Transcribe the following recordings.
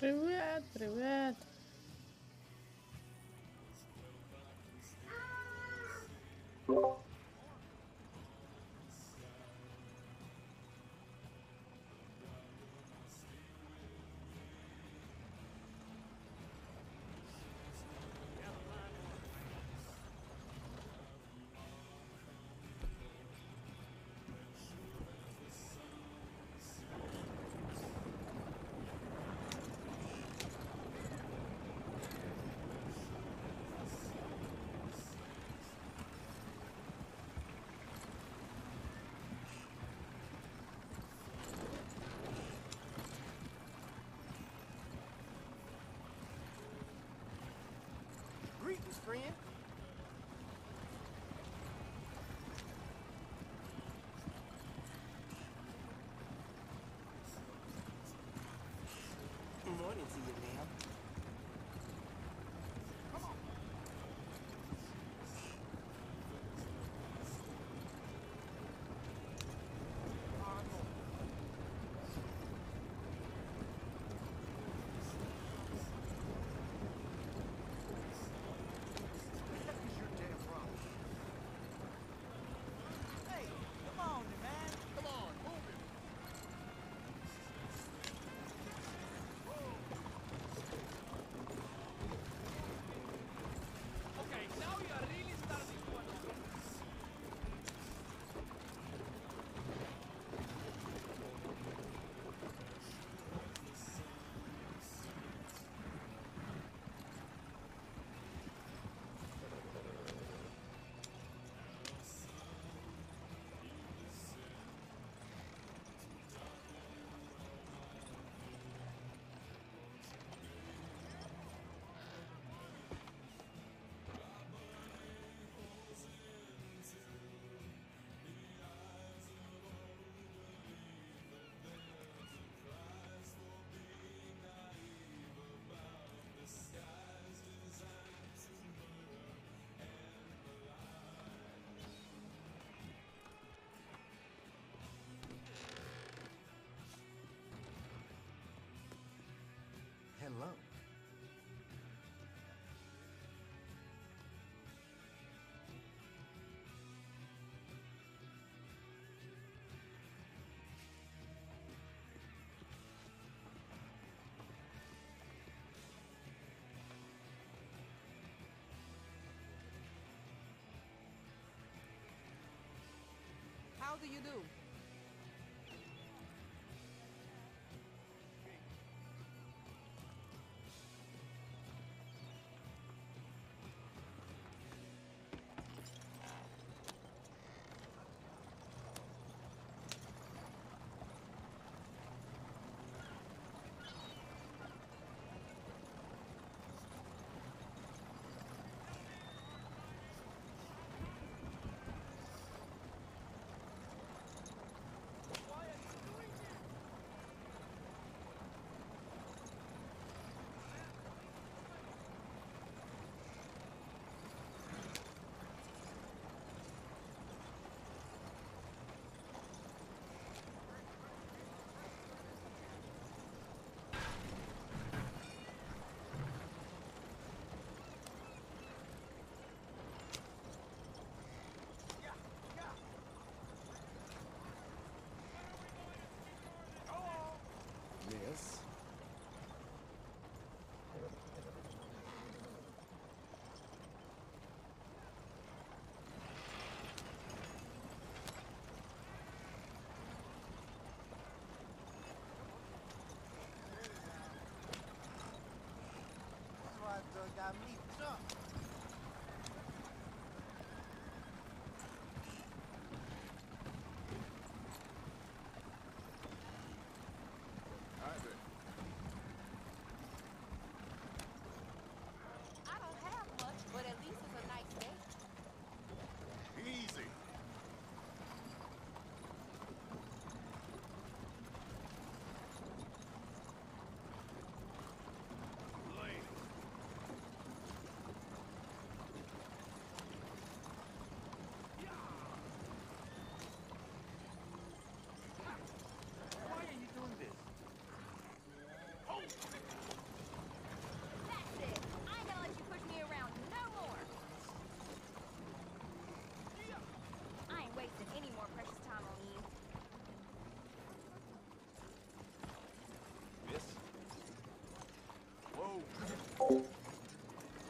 Привет, привет. Friend. Got me drunk.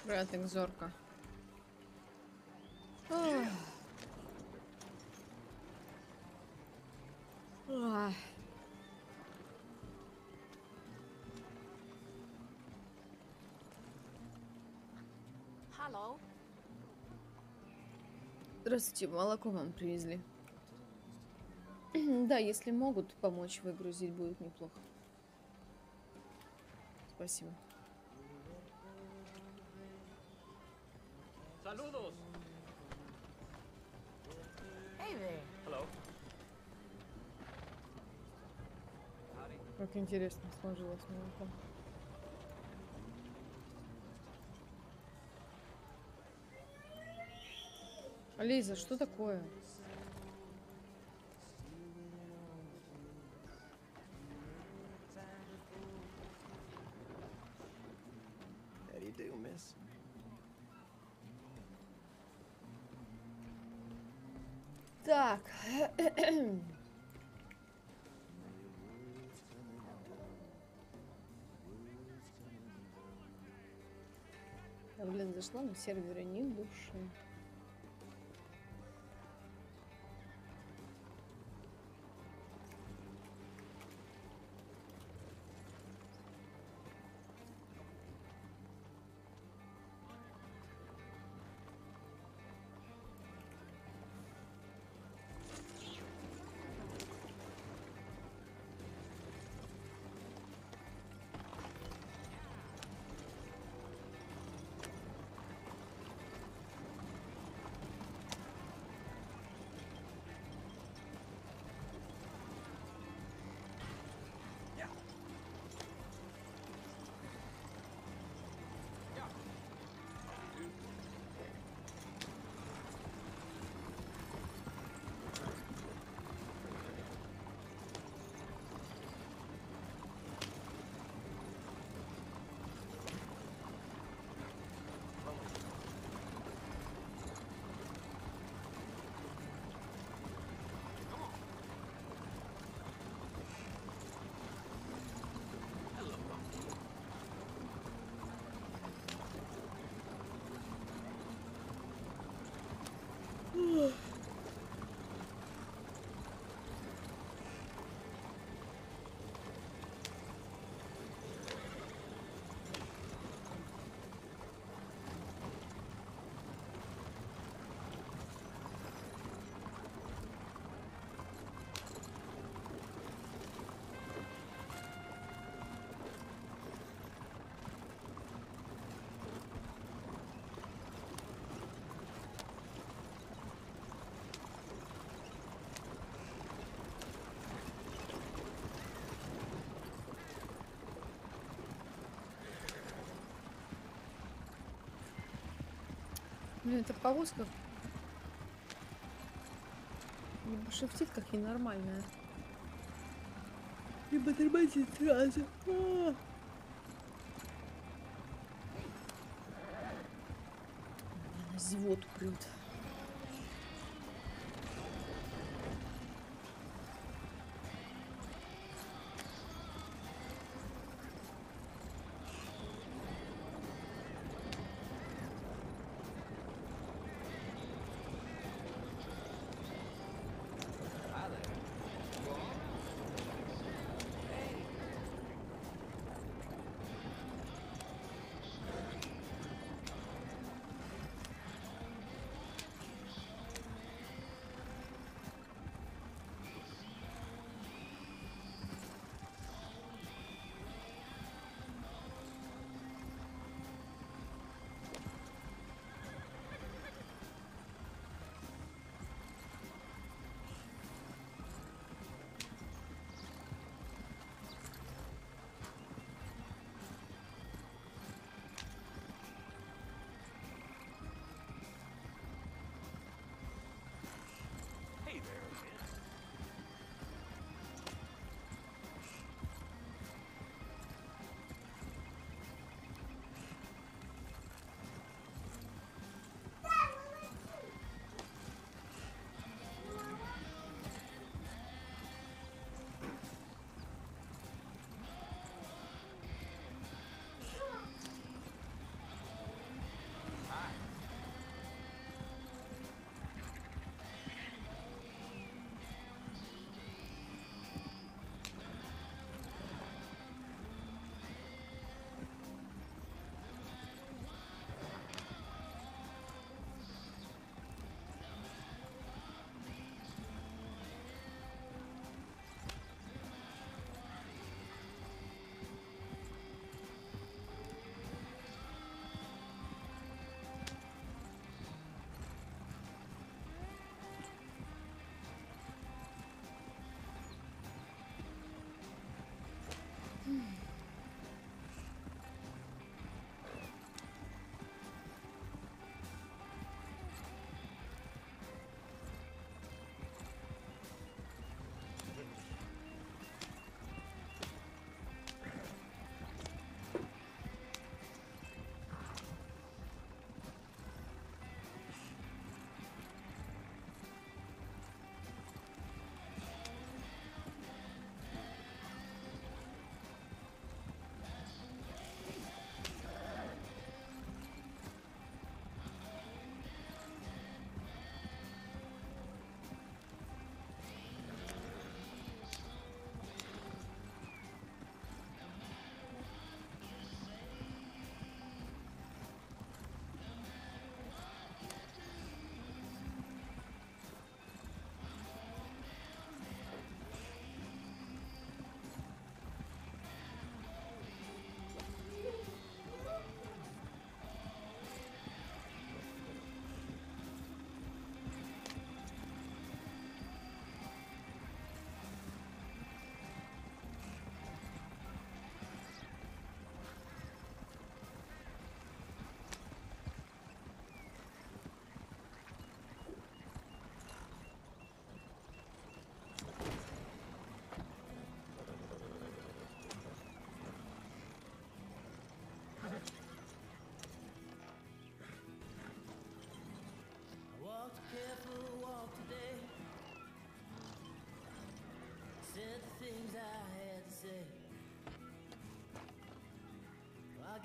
Братик зорка. Ох. Hello. Здравствуйте, молоко вам привезли. Да, если могут помочь выгрузить, будет неплохо. Спасибо. Saludos. Hey there. Hello. Как интересно сложилось молоко. Лиза, что такое? Зашла на сервере ни души. Блин, эта повозка либо шифтит как ненормальная, либо тормозит сразу. А. Она зевоту прет.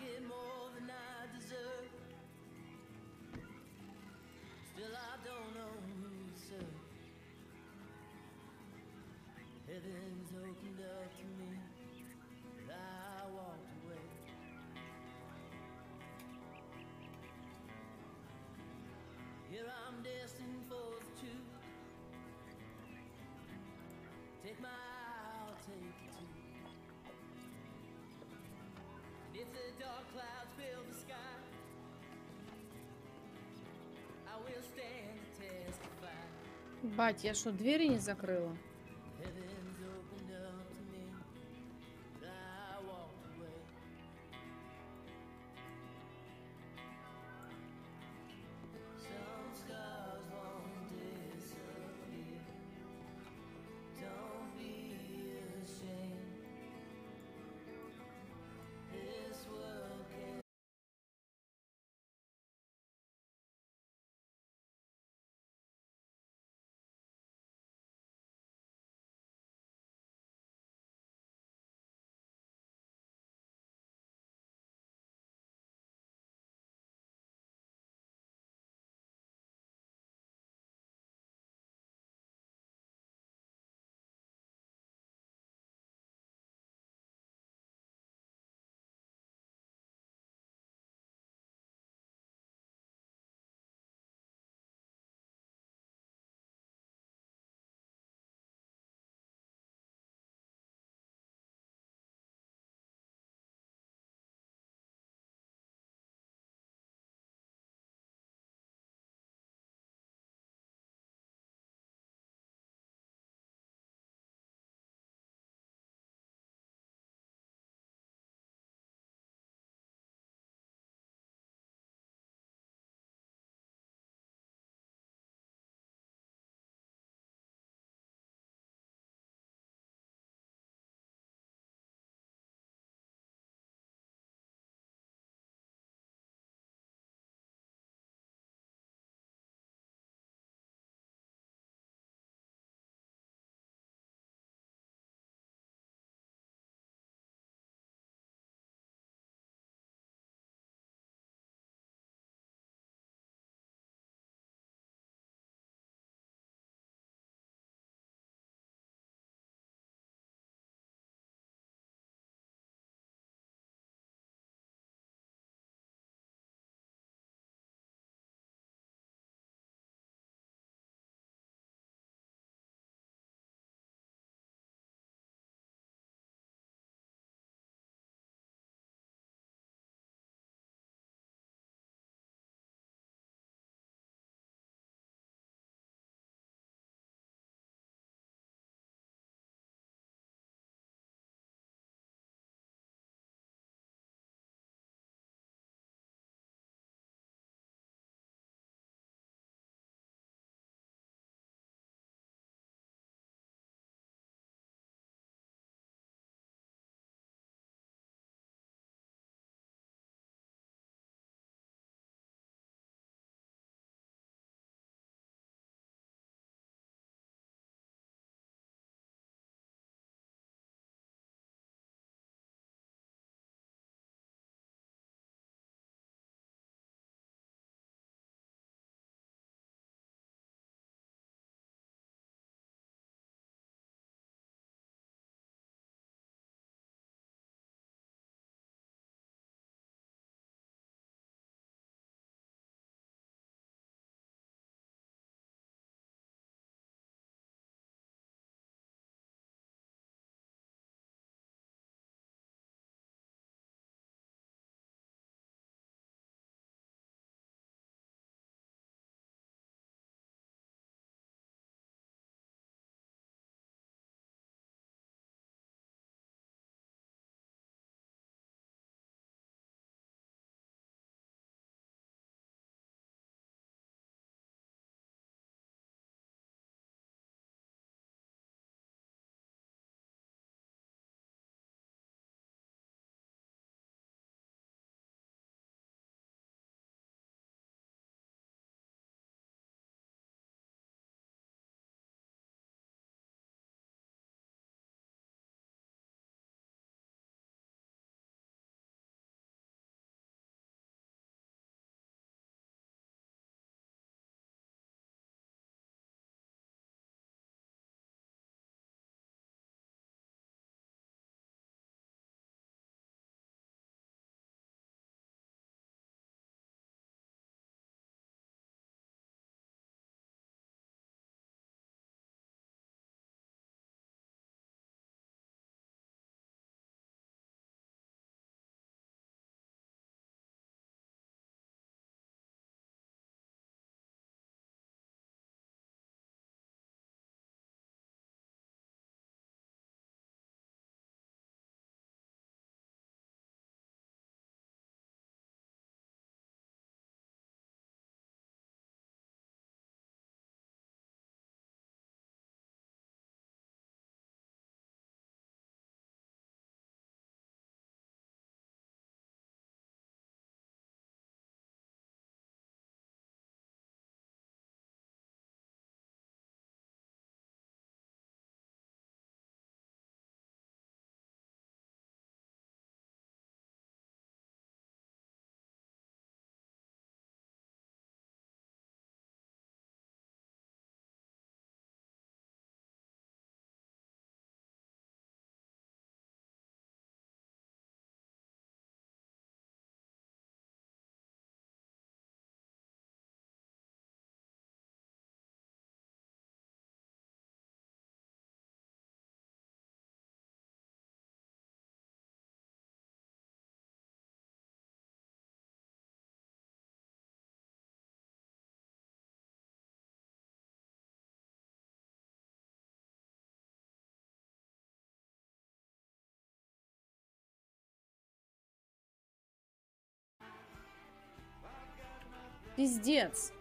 get more than I deserve. Still, I don't know who to serve. Heaven's opened up to me, but I walked away. Here I'm destined for the truth. Take my if the dark clouds fill the sky, I will stand to testify. Бать, я что, двери не закрыла? Пиздец.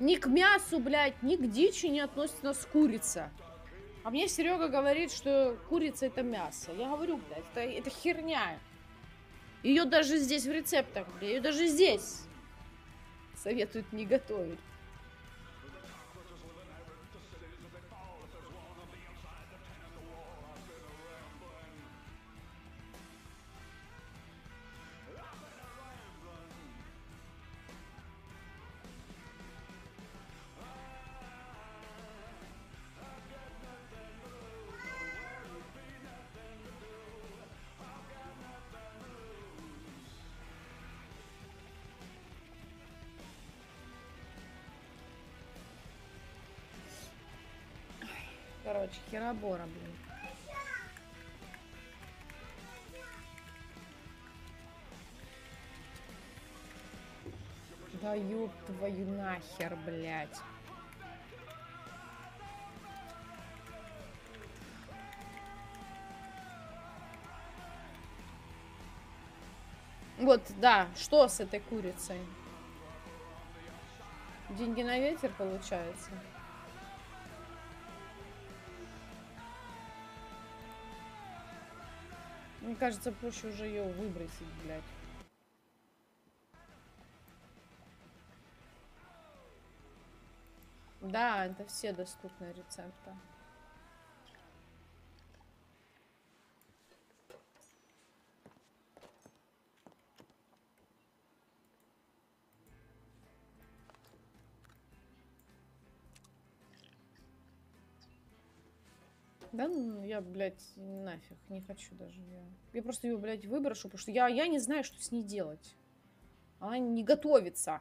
Ни к мясу, блядь, ни к дичи не относится нас курица. А мне Серега говорит, что курица это мясо. Я говорю, блядь, это, это херня. Ее даже здесь в рецептах, ее даже здесь советуют не готовить. Короче, херобора, блин. Да ёб твою нахер, блядь. Вот, да, что с этой курицей? Деньги на ветер, получается? Мне кажется, проще уже ее выбросить, блядь. Да, это все доступные рецепты. Да, ну, я, блядь, нафиг, не хочу даже я. Я просто ее, блядь, выброшу, потому что я, я не знаю, что с ней делать. Она не готовится.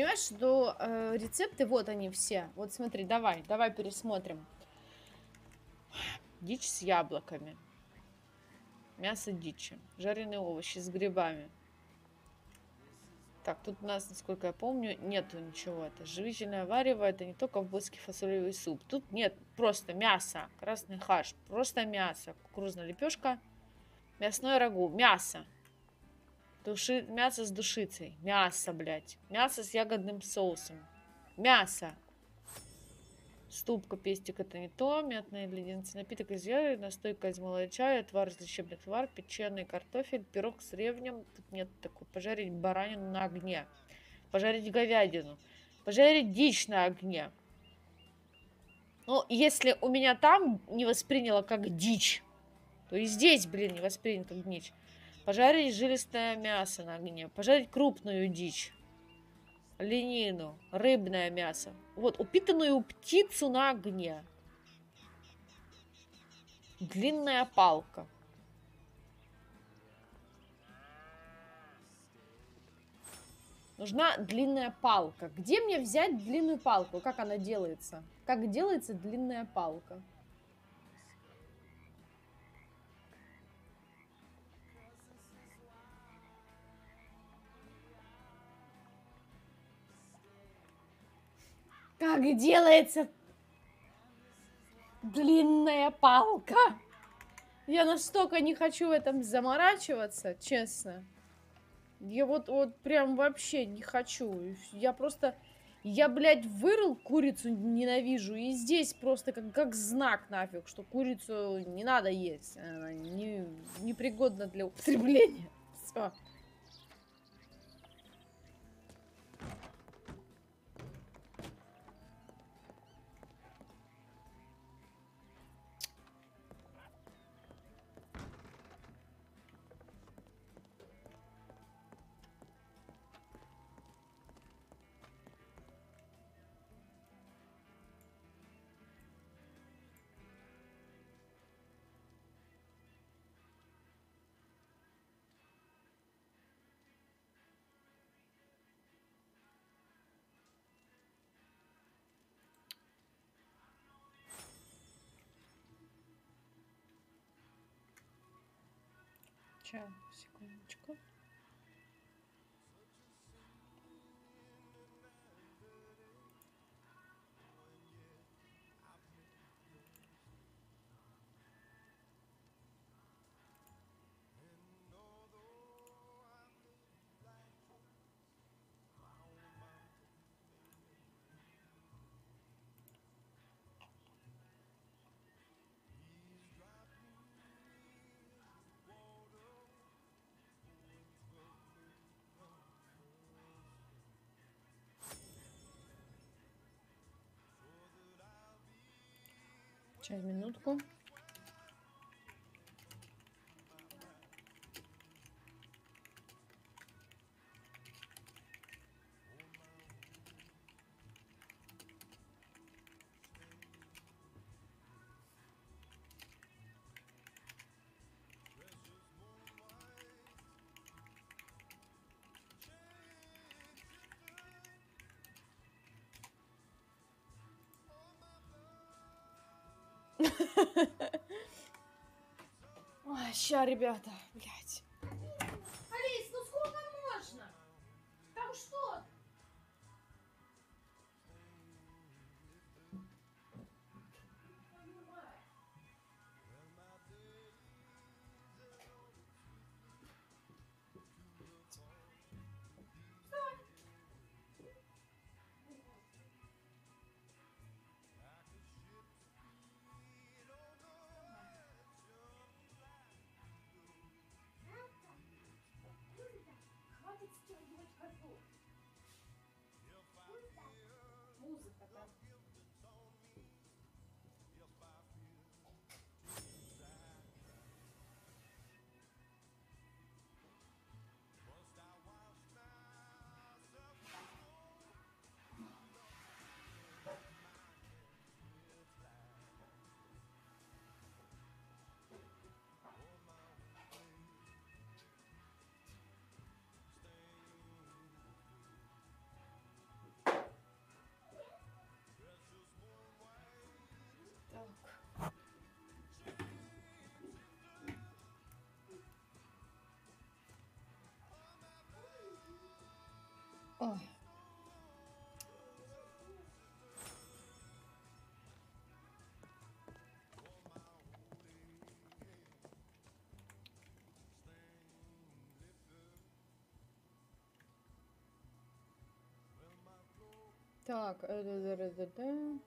Понимаешь, что э, рецепты, вот они все. Вот смотри, давай, давай пересмотрим. Дичь с яблоками. Мясо дичи. Жареные овощи с грибами. Так, тут у нас, насколько я помню, нету ничего. Это живительное варево, это не только ковбойский фасолевый суп. Тут нет, просто мясо, красный хаш, просто мясо, кукурузная лепешка, мясное рагу, мясо. Души... Мясо с душицей, мясо, блядь, мясо с ягодным соусом, мясо. Ступка, пестик, это не то, мятный леденцы, напиток из ягод, настойка из молочая, отвар из лечебных твар, печеный картофель, пирог с ревнем, тут нет такого, пожарить баранину на огне, пожарить говядину, пожарить дичь на огне. Ну, если у меня там не восприняло как дичь, то и здесь, блин, не воспринято как дичь. Пожарить жилистое мясо на огне, пожарить крупную дичь, ленину, рыбное мясо. Вот, упитанную птицу на огне. Длинная палка. Нужна длинная палка. Где мне взять длинную палку? Как она делается? Как делается длинная палка? Как делается длинная палка? Я настолько не хочу в этом заморачиваться, честно. Я вот, вот прям вообще не хочу. Я просто... Я, блядь, вырыл курицу, ненавижу. И здесь просто как, как знак нафиг, что курицу не надо есть. Она не, непригодна для употребления. Все. Сейчас, секундочку. Сейчас, минутку. Ща, ребята, Так. Ой. Так, э, да, да, да,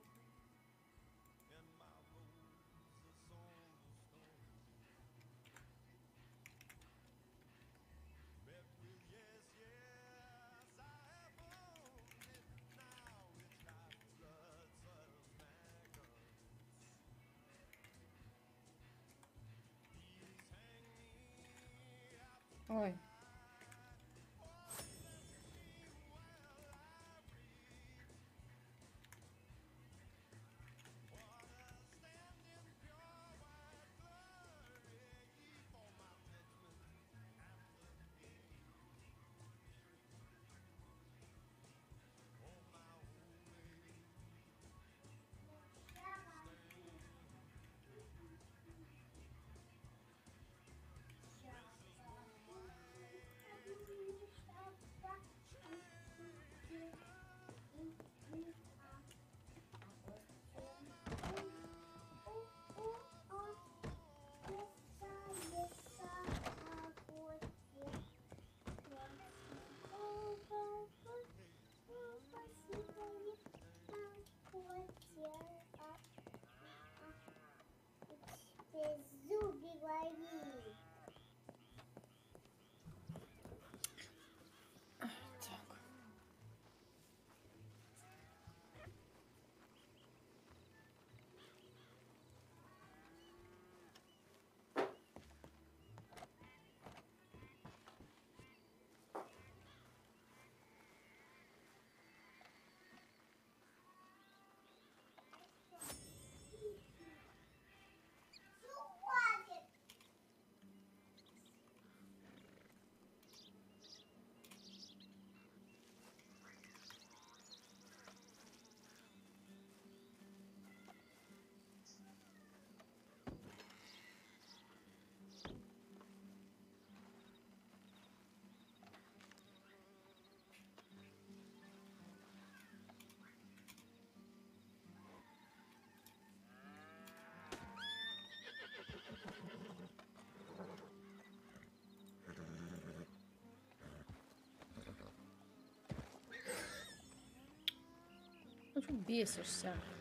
Бесишься. Да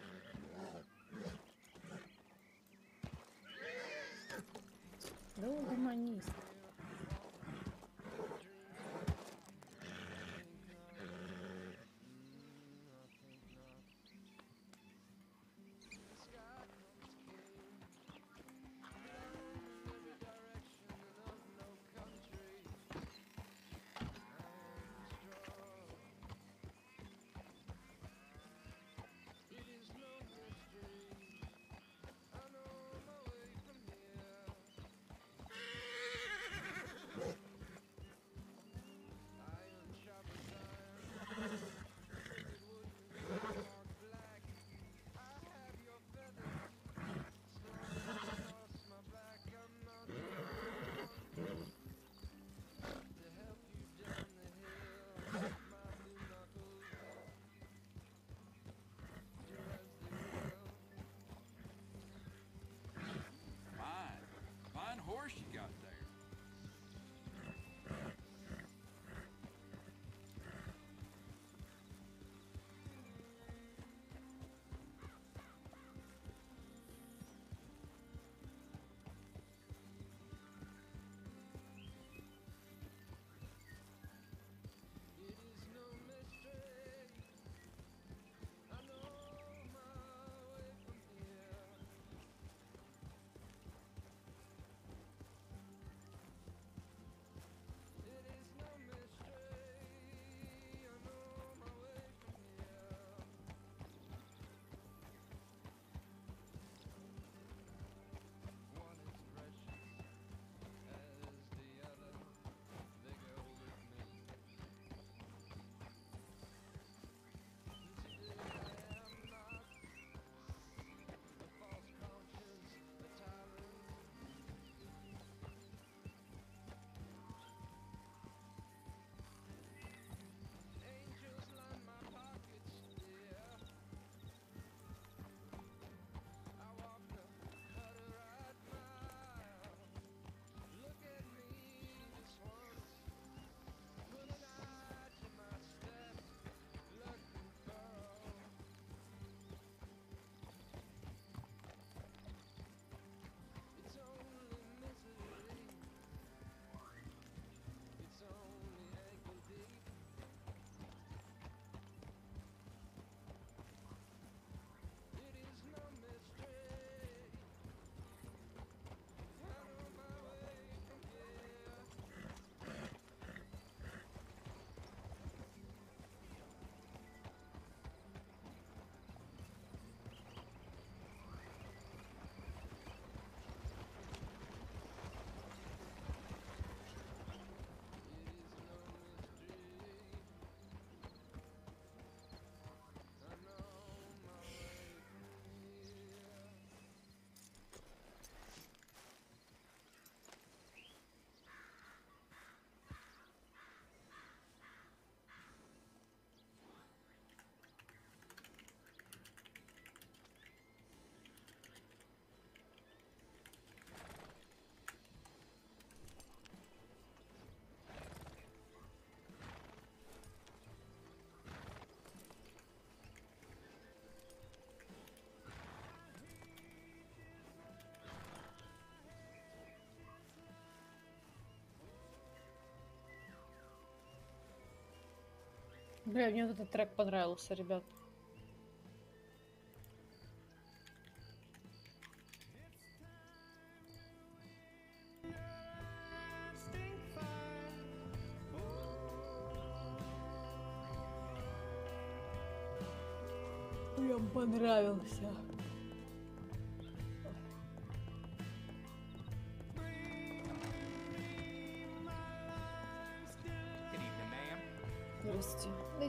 Бля, мне этот трек понравился, ребят.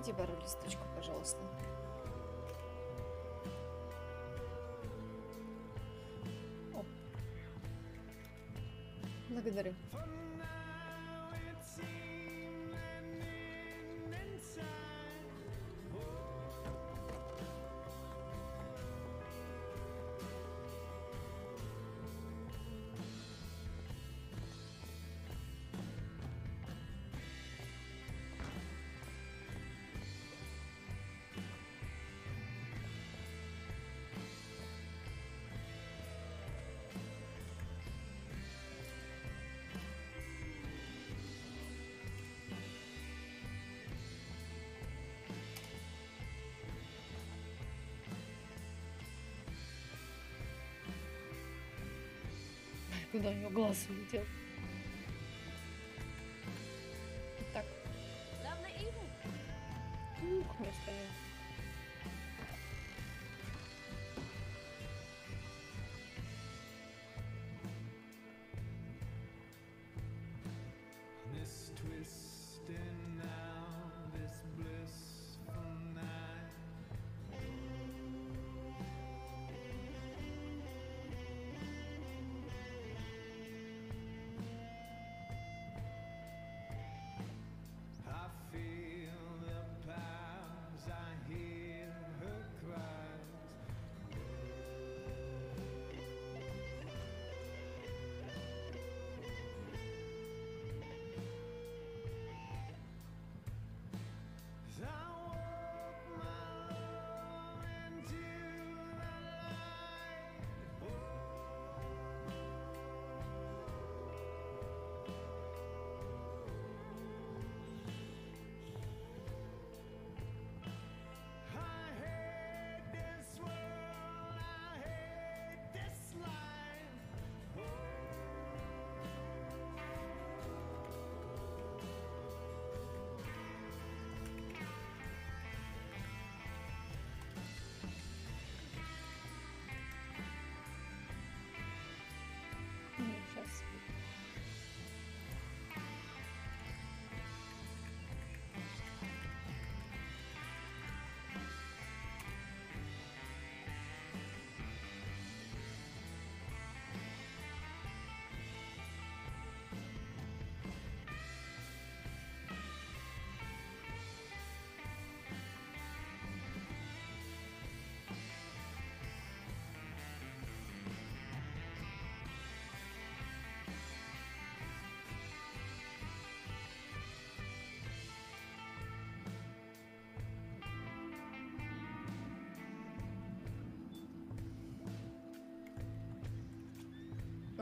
Дайте пару листочку, пожалуйста. Оп. Благодарю. куда ее глаз улетел.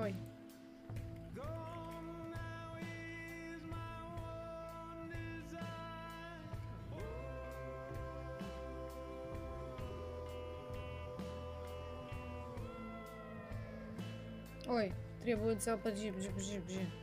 Ой. Ой, требуется... Подожди, подожди, подожди.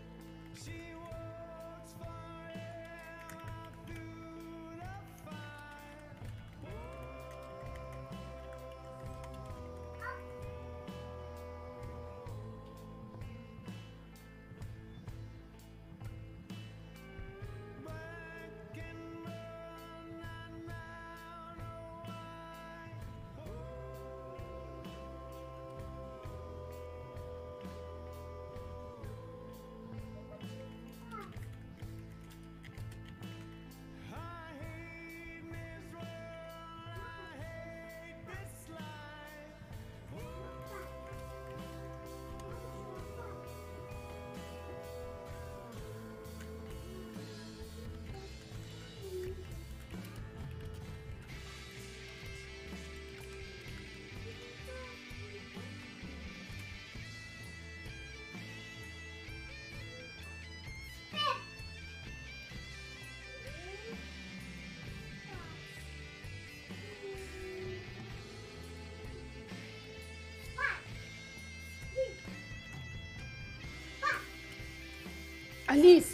Alice.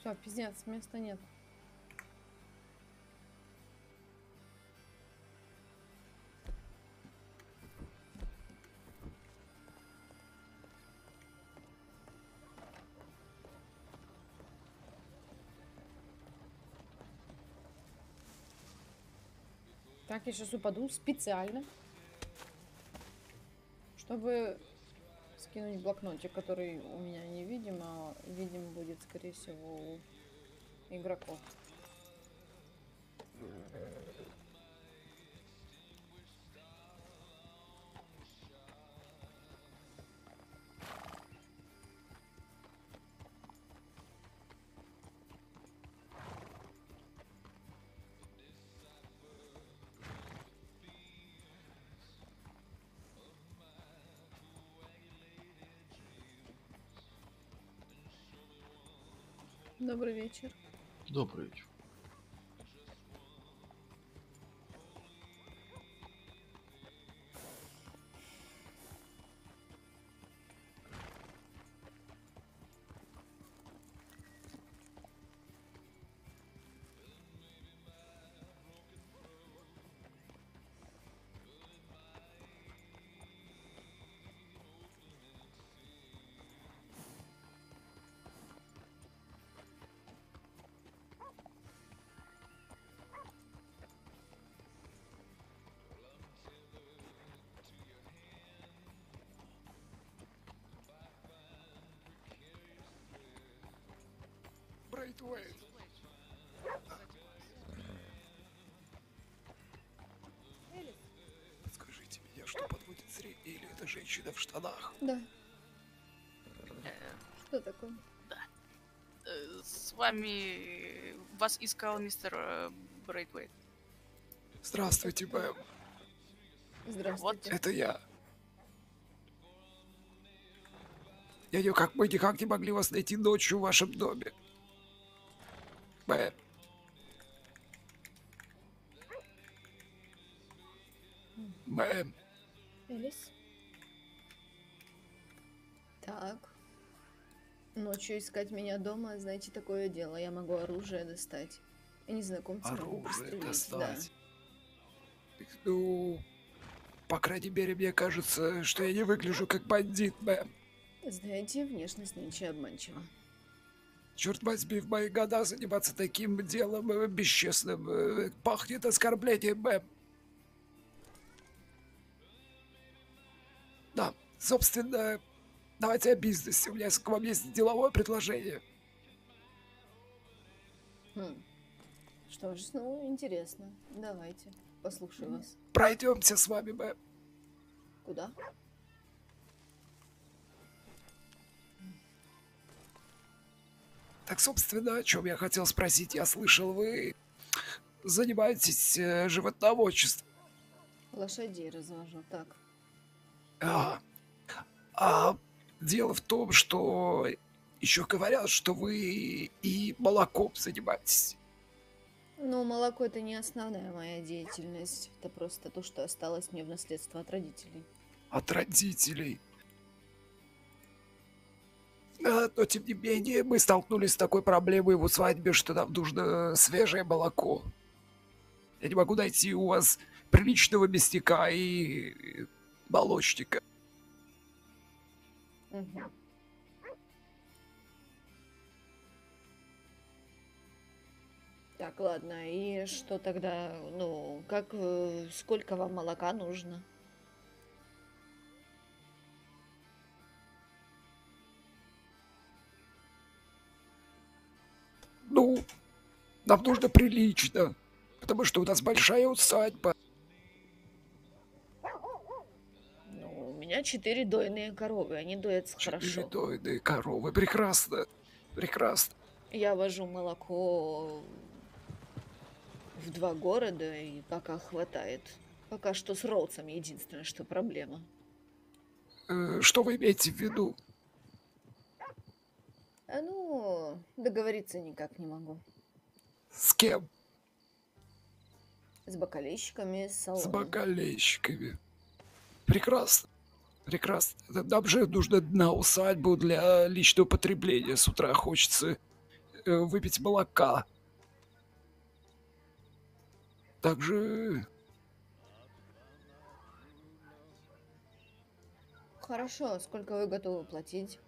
Все, пиздец, места нет. Так, я сейчас упаду специально, чтобы скинуть блокнотик, который у меня невидим, а видим будет, скорее всего, у игроков. Добрый вечер. Добрый вечер. Брейтвейт. Подскажите меня, что подводит зрение, или это женщина в штанах? Да. Что такое? Э, С вами вас искал мистер э, Брейтвейт. Здравствуйте, мэм. Здравствуйте. Это я. Я никак, мы никак не могли вас найти ночью в вашем доме. Мэм. Мэм. Элис? Так. Ночью искать меня дома, знаете, такое дело. Я могу оружие достать. И незнакомца Оружие достать. Ну, по крайней мере, мне кажется, что я не выгляжу как бандит, мэм. Да. Знаете, внешность нынче обманчива. Черт возьми, в мои года заниматься таким делом э, бесчестным э, пахнет оскорблением, мэм. Да, собственно, давайте о бизнесе. У меня к вам есть деловое предложение. Хм. Что ж, ну, интересно. Давайте, послушаю вас. Пройдемте с вами, мэм. Куда? Так, собственно, о чем я хотел спросить. Я слышал, вы занимаетесь э, животноводчеством. Лошадей развожу, так. А, а дело в том, что еще говорят, что вы и молоком занимаетесь. Ну, молоко это не основная моя деятельность. Это просто то, что осталось мне в наследство от родителей. от родителей. А, но тем не менее, мы столкнулись с такой проблемой в усадьбе, что нам нужно свежее молоко. Я не могу найти у вас приличного мясника и молочника. Мгм. Так, ладно, и что тогда, ну, как, э, сколько вам молока нужно? Ну, нам нужно прилично, потому что у нас большая усадьба. Ну, у меня четыре дойные коровы, они доятся Четыре хорошо. дойные коровы. Прекрасно. Прекрасно. Я вожу молоко в два города, и пока хватает. Пока что с Роудсом единственное, что проблема. Э, Что вы имеете в виду? А ну, договориться никак не могу. С кем? С бокалейщиками, с С бокалейщиками. Прекрасно. Прекрасно. Нам же нужно на усадьбу для личного потребления. С утра хочется э, выпить молока. Также Хорошо, сколько вы готовы платить?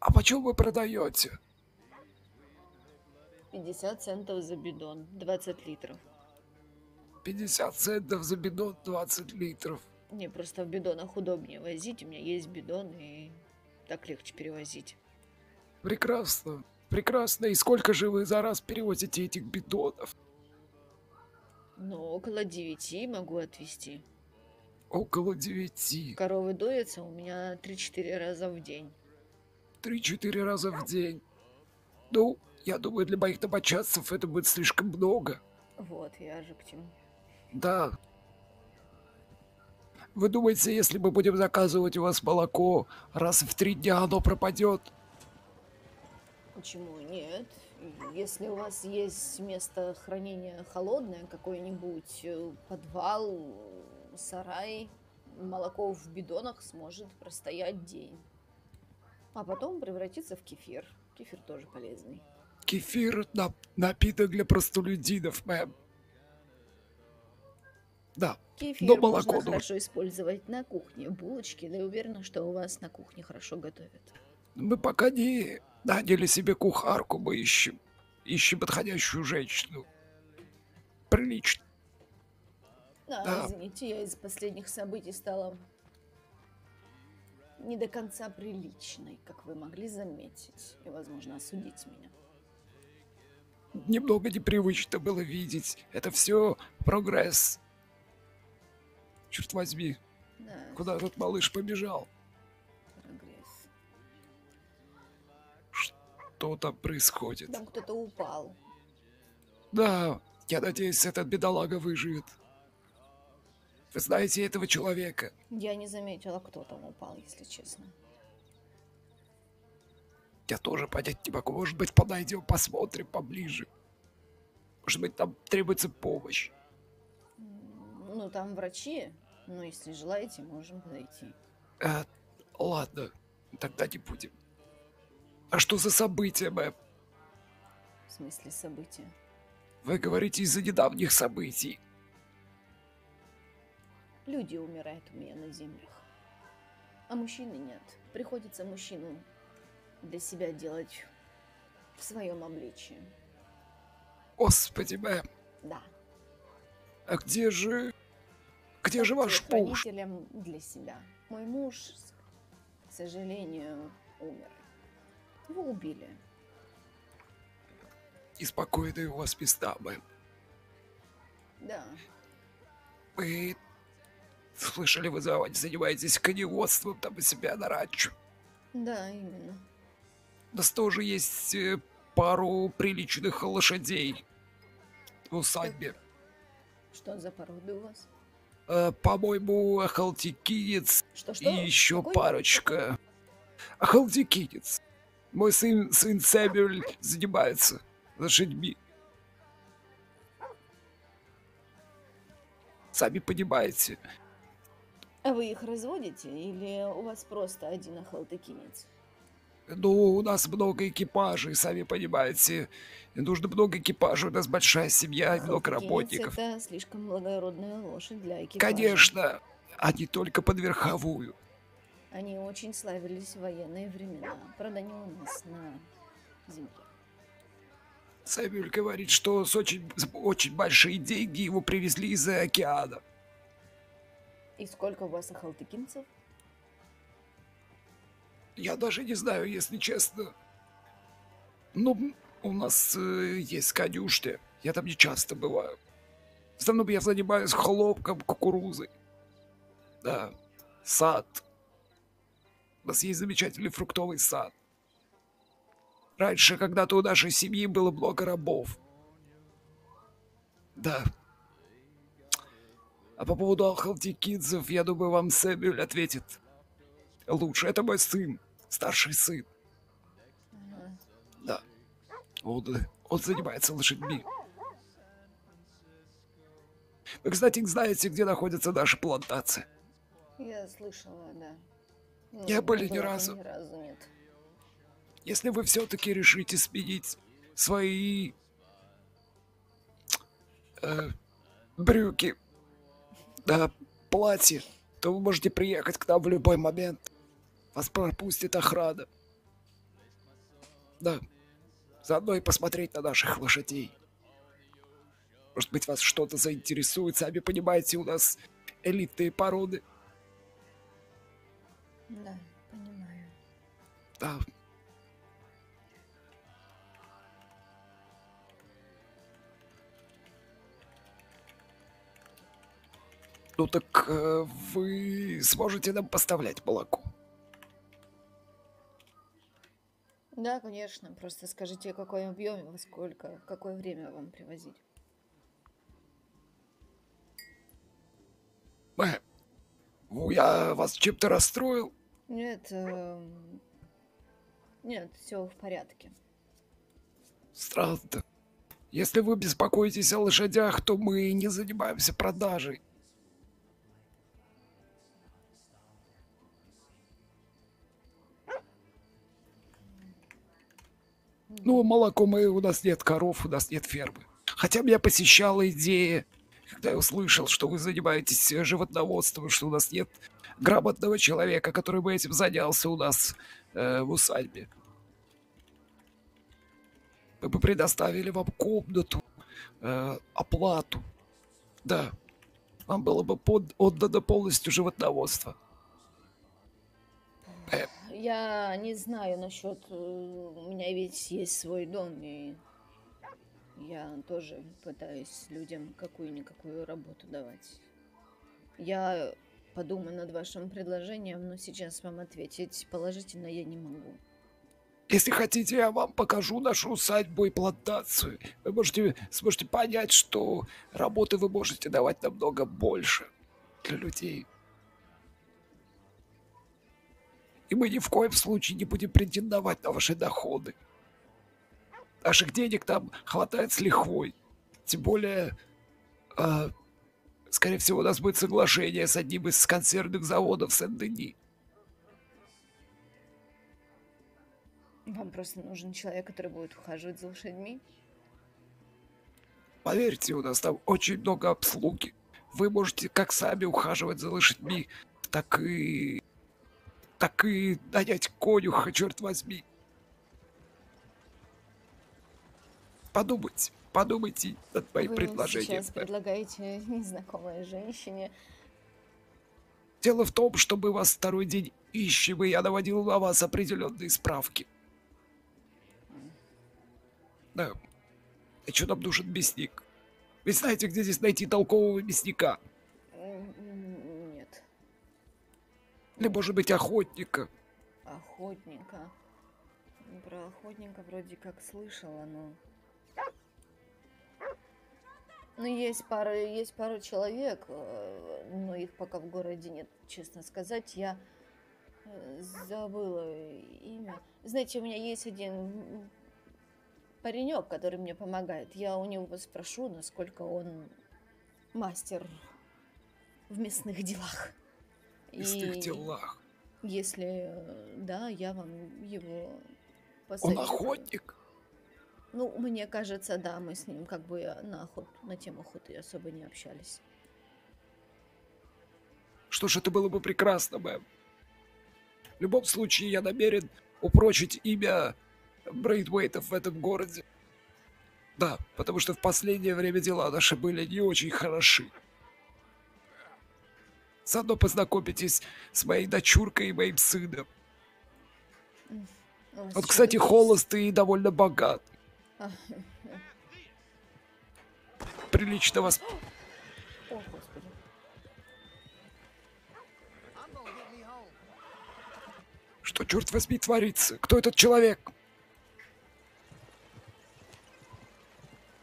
А почем вы продаете? 50 центов за бидон, 20 литров. 50 центов за бидон 20 литров. Не, просто в бидонах удобнее возить. У меня есть бидон, и так легче перевозить. Прекрасно. Прекрасно. И сколько же вы за раз перевозите этих бидонов? Ну, около 9 могу отвезти. Около девяти. Коровы доятся у меня 3-4 раза в день. Три-четыре раза в день. Ну, я думаю, для моих домочадцев это будет слишком много. Вот, я же к чему. Да. Вы думаете, если мы будем заказывать у вас молоко, раз в три дня оно пропадет? Почему нет? Если у вас есть место хранения холодное, какой-нибудь э, подвал, сарай, молоко в бидонах сможет простоять день. А потом превратиться в кефир. Кефир тоже полезный. Кефир на- напиток для простолюдинов, мэм. Да, Кефир Но можно молоко нужно. хорошо использовать на кухне. Булочки, да я уверена, что у вас на кухне хорошо готовят. мы пока не наняли себе кухарку, мы ищем. Ищем подходящую женщину. Прилично. Да, Да. извините, я из последних событий стала не до конца приличной, как вы могли заметить, и, возможно, осудить меня. Немного непривычно было видеть. Это все прогресс. Черт возьми, Да, куда этот малыш побежал? прогресс. Что там происходит? Там кто-то упал. Да, я надеюсь, этот бедолага выживет. Вы знаете этого человека? Я не заметила, кто там упал, если честно. Я тоже понять не могу. Может быть, подойдем, посмотрим поближе. Может быть, там требуется помощь. Ну, там врачи, но если желаете, можем подойти. Э, ладно, тогда не будем. А что за события, мэм? В смысле события. Вы говорите из-за недавних событий. Люди умирают у меня на землях. А мужчины нет. Приходится мужчину для себя делать в своем обличии. Господи, мэм, Да. а где же... Где же ваш муж? Для себя. Мой муж, к сожалению, умер. Его убили. И спокойные у вас места, мэм. Да. Вы слышали, вы за- занимаетесь коневодством там у себя на ранчо. Да, именно. Нас тоже есть э, пару приличных лошадей в усадьбе. Что за породы у вас? Э, по-моему, ахалтикинец и еще Какой? парочка. Ахалтикинец. Мой сын, сын Сэмюэль занимается лошадьми. Сами понимаете. А вы их разводите или у вас просто один охалтыкинец? Ну, у нас много экипажей, сами понимаете. Нужно много экипажей, у нас большая семья, и много работников. это слишком благородная лошадь для экипажа. Конечно, а не только под верховую. Они очень славились в военные времена. Правда, не у нас на земле. Сэмюэль говорит, что с очень, очень большие деньги его привезли из-за океана. И сколько у вас охалтыкинцев? Я даже не знаю, если честно. Ну, у нас э, есть конюшня. Я там не часто бываю. В основном я занимаюсь хлопком, кукурузой. Да, сад. У нас есть замечательный фруктовый сад. Раньше, когда-то у нашей семьи было много рабов. Да. А по поводу ахалтикидзов, я думаю, вам Сэмюэль ответит лучше. Это мой сын, старший сын. Ага. Да. Он, он занимается лошадьми. Вы, кстати, знаете, где находится наша плантация? Я слышала, да. Не Ну, были ни разу. Ни разу нет. Если вы все-таки решите сменить свои э, брюки, да, платье, то вы можете приехать к нам в любой момент. Вас пропустит охрана. Да. Заодно и посмотреть на наших лошадей. Может быть, вас что-то заинтересует. Сами понимаете, у нас элитные породы. Да, понимаю. Да. Ну так э, вы сможете нам поставлять молоко? Да, конечно. Просто скажите, какой объем, во сколько, в какое время вам привозить. Мэм, ну, я вас чем-то расстроил? Нет, эм, нет, все в порядке. Странно. Если вы беспокоитесь о лошадях, то мы не занимаемся продажей. Ну, молоко мы, у нас нет коров, у нас нет фермы. Хотя меня посещала идея, когда я услышал, что вы занимаетесь э, животноводством, что у нас нет грамотного человека, который бы этим занялся у нас э, в усадьбе. Мы бы предоставили вам комнату, э, оплату. Да, вам было бы под, отдано полностью животноводство. Э, Я не знаю насчет... э, У меня ведь есть свой дом, и я тоже пытаюсь людям какую-никакую работу давать. Я подумаю над вашим предложением, но сейчас вам ответить положительно я не могу. Если хотите, я вам покажу нашу усадьбу и плантацию. Вы можете, сможете понять, что работы вы можете давать намного больше для людей. И мы ни в коем случае не будем претендовать на ваши доходы. Наших денег там хватает с лихвой. Тем более, а, скорее всего, у нас будет соглашение с одним из консервных заводов Сен-Дени. Вам просто нужен человек, который будет ухаживать за лошадьми? Поверьте, у нас там очень много обслуги. Вы можете как сами ухаживать за лошадьми, так и... так и нанять конюха, черт возьми. Подумайте, подумайте над моим Вы предложением. сейчас предлагаете незнакомой женщине Дело в том, что мы вас второй день ищем, и я наводил на вас определенные справки. Да. И что нам нужен мясник? Вы знаете, где здесь найти толкового мясника? Или, может быть, охотника? охотника. Про охотника вроде как слышала, но... Ну, есть пара, есть пару человек, э, но их пока в городе нет, честно сказать. Я э, забыла имя. Знаете, у меня есть один паренек, который мне помогает. Я у него спрошу, насколько он мастер в местных делах. В местных И делах. Если э, да, я вам его Он посоветую. охотник? Ну, мне кажется, да, мы с ним как бы на охоту, на тему охоты особо не общались. Что ж, это было бы прекрасно, мэм. В любом случае, я намерен упрочить имя Брейдвейтов в этом городе. Да, потому что в последнее время дела наши были не очень хороши. Заодно познакомитесь с моей дочуркой и моим сыном. Он, кстати, холостый и довольно богат. Прилично вас... О, господи. Что, черт возьми, творится? Кто этот человек?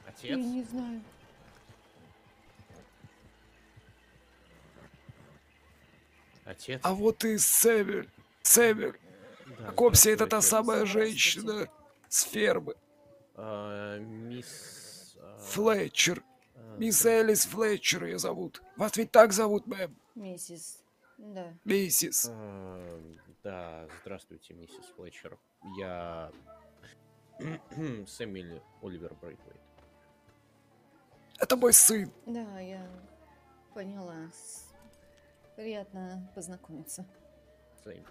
Я Отец? не знаю. Отец? А вот и Сэмюэль. Сэмюэль. Да, Копси, это та самая женщина с фермы. А, мисс... а, Флетчер. а, Мисс здра- Элис Флетчер ее зовут. Вас ведь так зовут, мэм? Миссис. Да. Миссис. а, Да, здравствуйте, миссис Флетчер. Я... Сэмюэль Оливер Брейтвейт. Это мой сын. Да, я поняла. Приятно познакомиться. Сэм.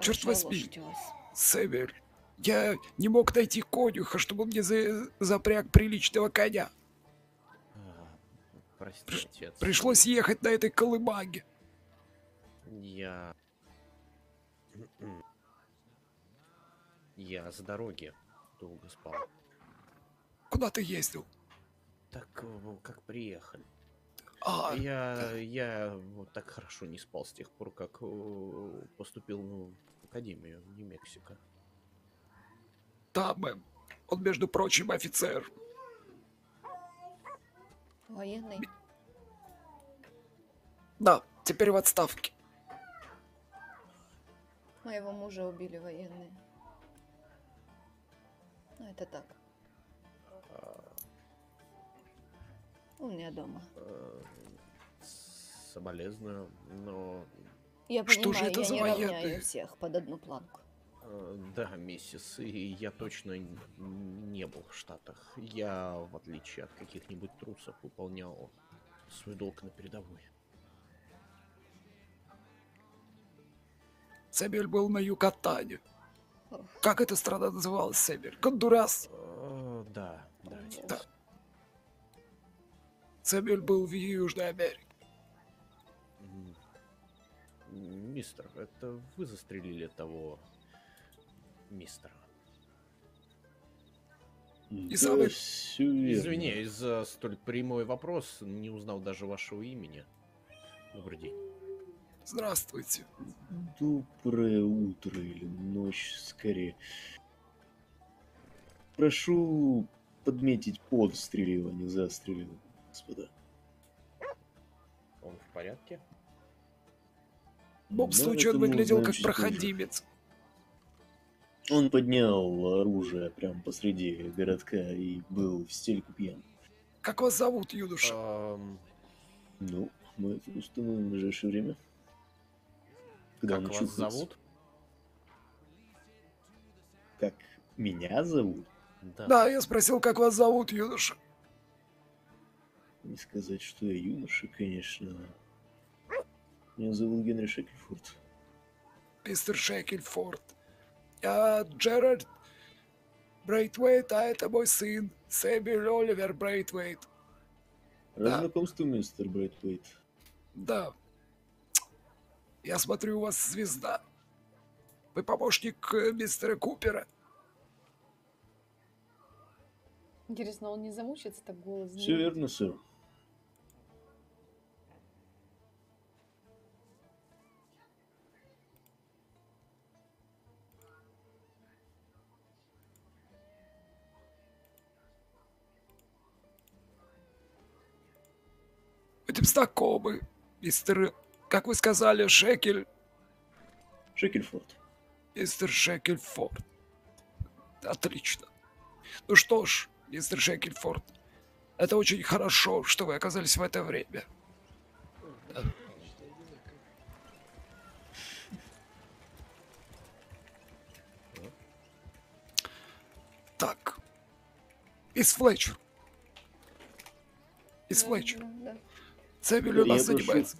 Черт возьми. Сэмюэль, я не мог найти конюха, чтобы он мне за- запряг приличного коня. А, Прости, Приш- отец. Пришлось ехать на этой колымаге. Я... Я с дороги долго спал. Куда ты ездил? Так э, как приехали. А, Я, я вот так хорошо не спал с тех пор, как э, поступил в академию в Нью-Мексико. там, эм, он, между прочим, офицер. Военный. Да, теперь в отставке. Моего мужа убили военные. Ну, это так. У меня дома. э, Соболезную, но Я Что же понимаю, это я за не военные? равняю всех под одну планку. Э, Да, миссис, и я точно не был в Штатах. Я, в отличие от каких-нибудь трусов, выполнял свой долг на передовой. Сэмюэль был на Юкатане. Как эта страна называлась, Сэмюэль? Гондурас. Э, Да, да. Да. Сэмюэль был в Южной Америке. Мистер, это вы застрелили того мистера? И самый- все верно. Извиняюсь за столь прямой вопрос, не узнал даже вашего имени. Добрый день. Здравствуйте. Доброе утро или ночь, скорее. Прошу подметить подстрелил, а не застрелил, господа. Он в порядке? В любом Да, случае, он выглядел как проходимец. Он поднял оружие прямо посреди городка и был в стельку пьян. Как вас зовут, юноша? Ну, мы это установим в ближайшее время. Когда как вас зовут? Как меня зовут? Да. Да, я спросил, как вас зовут, юноша. Не сказать, что я юноша, конечно. Меня зовут Генри Шекельфорд. Мистер Шекельфорд. Я Джерард Брейтвейт, а это мой сын, Сэмюэль Оливер Брейтвейт. Рад Да. знакомству, мистер Брэйтвейт. Да. Я смотрю, у вас звезда. Вы помощник э, мистера Купера. Интересно, он не замучится так голос? Все верно, сэр. Знакомы, мистер... Как вы сказали, Шекель... Шекельфорд. Мистер Шекельфорд. Отлично. Ну что ж, мистер Шекельфорд, это очень хорошо, что вы оказались в это время. Да. Так. Мисс Флетчер. Да, Флетчер. да, да. Сэмюэль у Я нас прошу- занимается.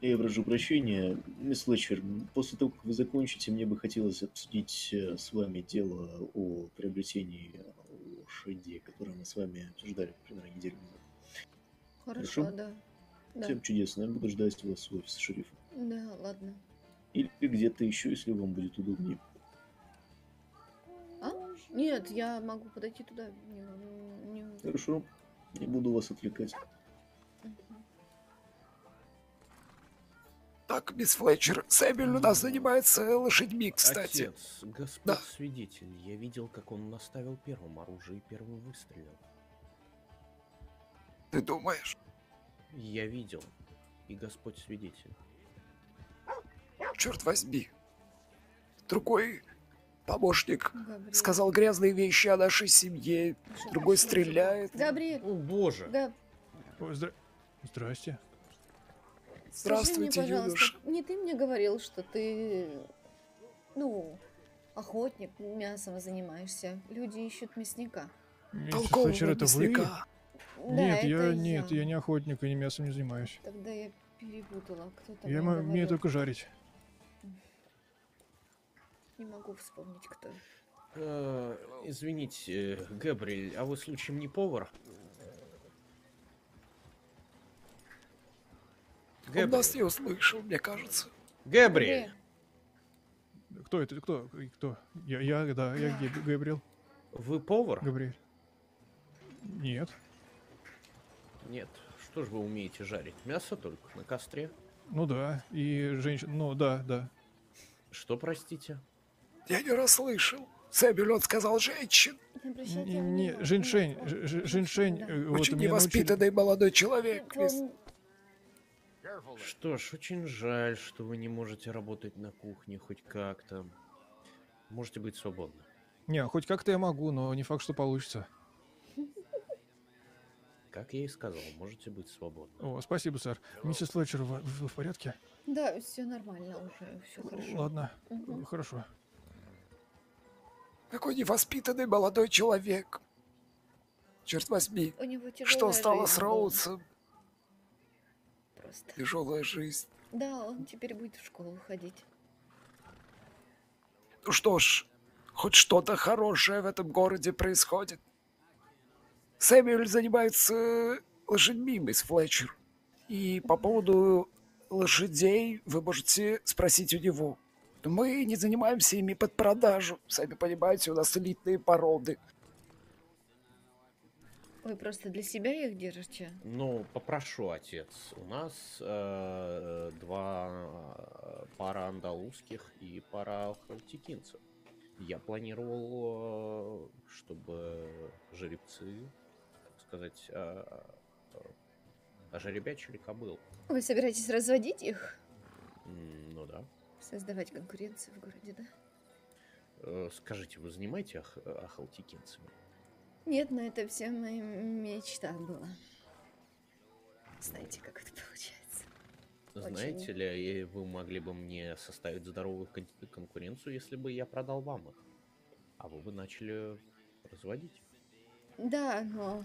Я прошу прощения, мисс Флетчер, после того, как вы закончите, мне бы хотелось обсудить э, с вами дело о приобретении лошади, которое мы с вами обсуждали примерно неделю назад. Хорошо, Хорошо. да. Да, Всем чудесно, я буду ждать вас в офисе шерифа. да, ладно. Или где-то еще, если вам будет удобнее. А? Нет, я могу подойти туда. Не- не- Хорошо, не буду вас отвлекать. Так, мисс Флетчер, Сэмюэль у нас занимается лошадьми, кстати. Отец, господь Да. свидетель, я видел, как он наставил первым оружие и первым выстрелил. Ты думаешь? Я видел. И господь свидетель. Черт возьми. Другой помощник Габриэль. сказал грязные вещи о нашей семье, Что другой стреляет. Габриэль, О боже! Габ, здра- Здрасте. Скажи мне, Здравствуйте, пожалуйста, юноша. не ты мне говорил, что ты, ну, Охотник, мясом занимаешься. Люди ищут мясника. Толкового Флетчер, это вы? мясника. Да, Нет, я это нет, я не охотник и не мясом не занимаюсь. Тогда я перепутала. Кто там Я умею только жарить. Не могу вспомнить, кто. Э, Извините, Габриэль, а вы случаем не повар? Он нас не услышал, мне кажется. Габриэль! Кто это? Кто? Кто? Я, я, да, я Габ- Габриэл. Вы повар? Габриэль. Нет. Нет. Что же вы умеете жарить? Мясо только на костре? Ну да, и женщин, ну да, да. Что, простите? Я не расслышал. Сэмюэл, он сказал женщин. Не Не, женьшень, женьшень, Да. э, вот Очень меня научили- невоспитанный молодой человек. Мисс. Что ж, очень жаль, что вы не можете работать на кухне хоть как-то. Можете быть свободны. Не, хоть как-то я могу, но не факт, что получится. Как я и сказал, можете быть свободны. О, спасибо, сэр. Миссис Флетчер, вы, вы в порядке? Да, все нормально уже, все хорошо. Ладно, Мгм. хорошо. Какой невоспитанный молодой человек. Черт возьми. У него Что стало жизнь с. Роудсом? Просто. Тяжелая жизнь. Да, он теперь будет в школу ходить. Ну что ж, хоть что-то хорошее в этом городе происходит. Сэмюэль занимается лошадьми, мисс Флетчер. И по поводу лошадей вы можете спросить у него. Мы не занимаемся ими под продажу. Сами понимаете, у нас элитные породы. Вы просто для себя их держите? Ну, попрошу, отец. У нас э, два э, пара андалузских и пара халтикинцев. Я планировал, э, чтобы жеребцы, так сказать, э, э, ожеребячили кобыл. Вы собираетесь разводить их? Ну да. Создавать конкуренцию в городе, да? Э, Скажите, вы занимаете ах- ахалтикинцами? Нет, но это все моя мечта была. Знаете, как это получается? Очень. Знаете ли, и вы могли бы мне составить здоровую кон- конкуренцию, если бы я продал вам их, а вы бы начали разводить. Да, но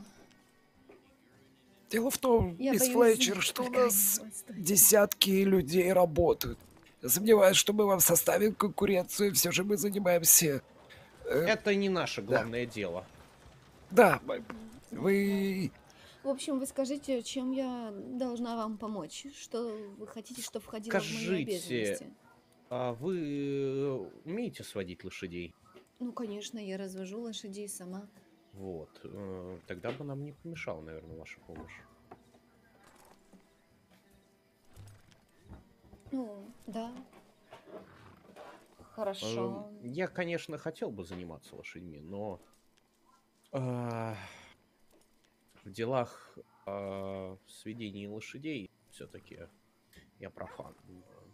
Дело в том, Я мисс Флетчер, что у нас десятки людей работают. Я Сомневаюсь, что мы вам составим конкуренцию, все же мы занимаемся... э, Это не наше главное дело. Да, вы... В общем, вы скажите, чем я должна вам помочь? Что вы хотите, чтобы входило в мои Скажите, обязанности? а вы э, умеете сводить лошадей? Ну, конечно, я развожу лошадей сама. Вот. э, Тогда бы нам не помешала, наверное, ваша помощь. Ну, да. Хорошо. Эм, Я, конечно, хотел бы заниматься лошадьми, но в делах а, сведения лошадей все-таки я профан.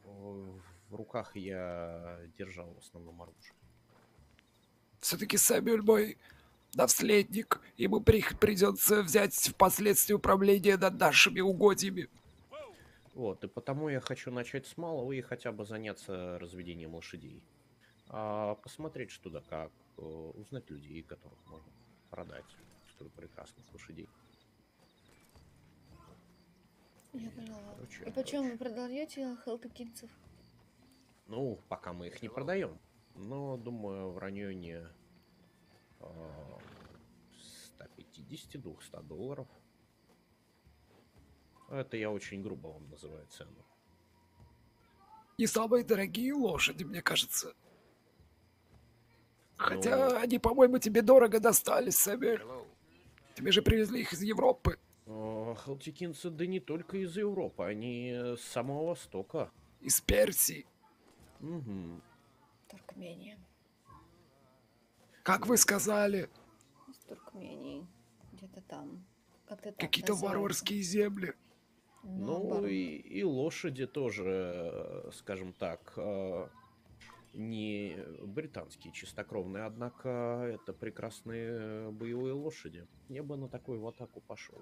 В, в руках я держал в основном оружие. Все-таки Сэмюэль мой наследник. Ему при- придется взять впоследствии управление над нашими угодьями. Вот, и потому я хочу начать с малого и хотя бы заняться разведением лошадей. А посмотреть, что да как, э, узнать людей, которых можно продать, столь прекрасных лошадей. Я поняла. Короче, И почем вы продаете хелтекинцев? Ну, пока мы их не продаем. Но, думаю, в районе а, 150-200 долларов. Это я очень грубо вам называю цену. Не самые дорогие лошади, мне кажется. Хотя Ну. они, по-моему, тебе дорого достались, Сэмюэль. Тебе же привезли их из Европы. Халтикинцы, да не только из Европы, они с самого Востока. Из Персии. Мгм. Туркмении. Как вы сказали, Из Туркмении. Где-то там. Так какие-то варварские земли. Ну Наоборот. и, и лошади тоже, э, скажем так, э, не британские чистокровные, однако это прекрасные боевые лошади. Я бы на такую в атаку пошел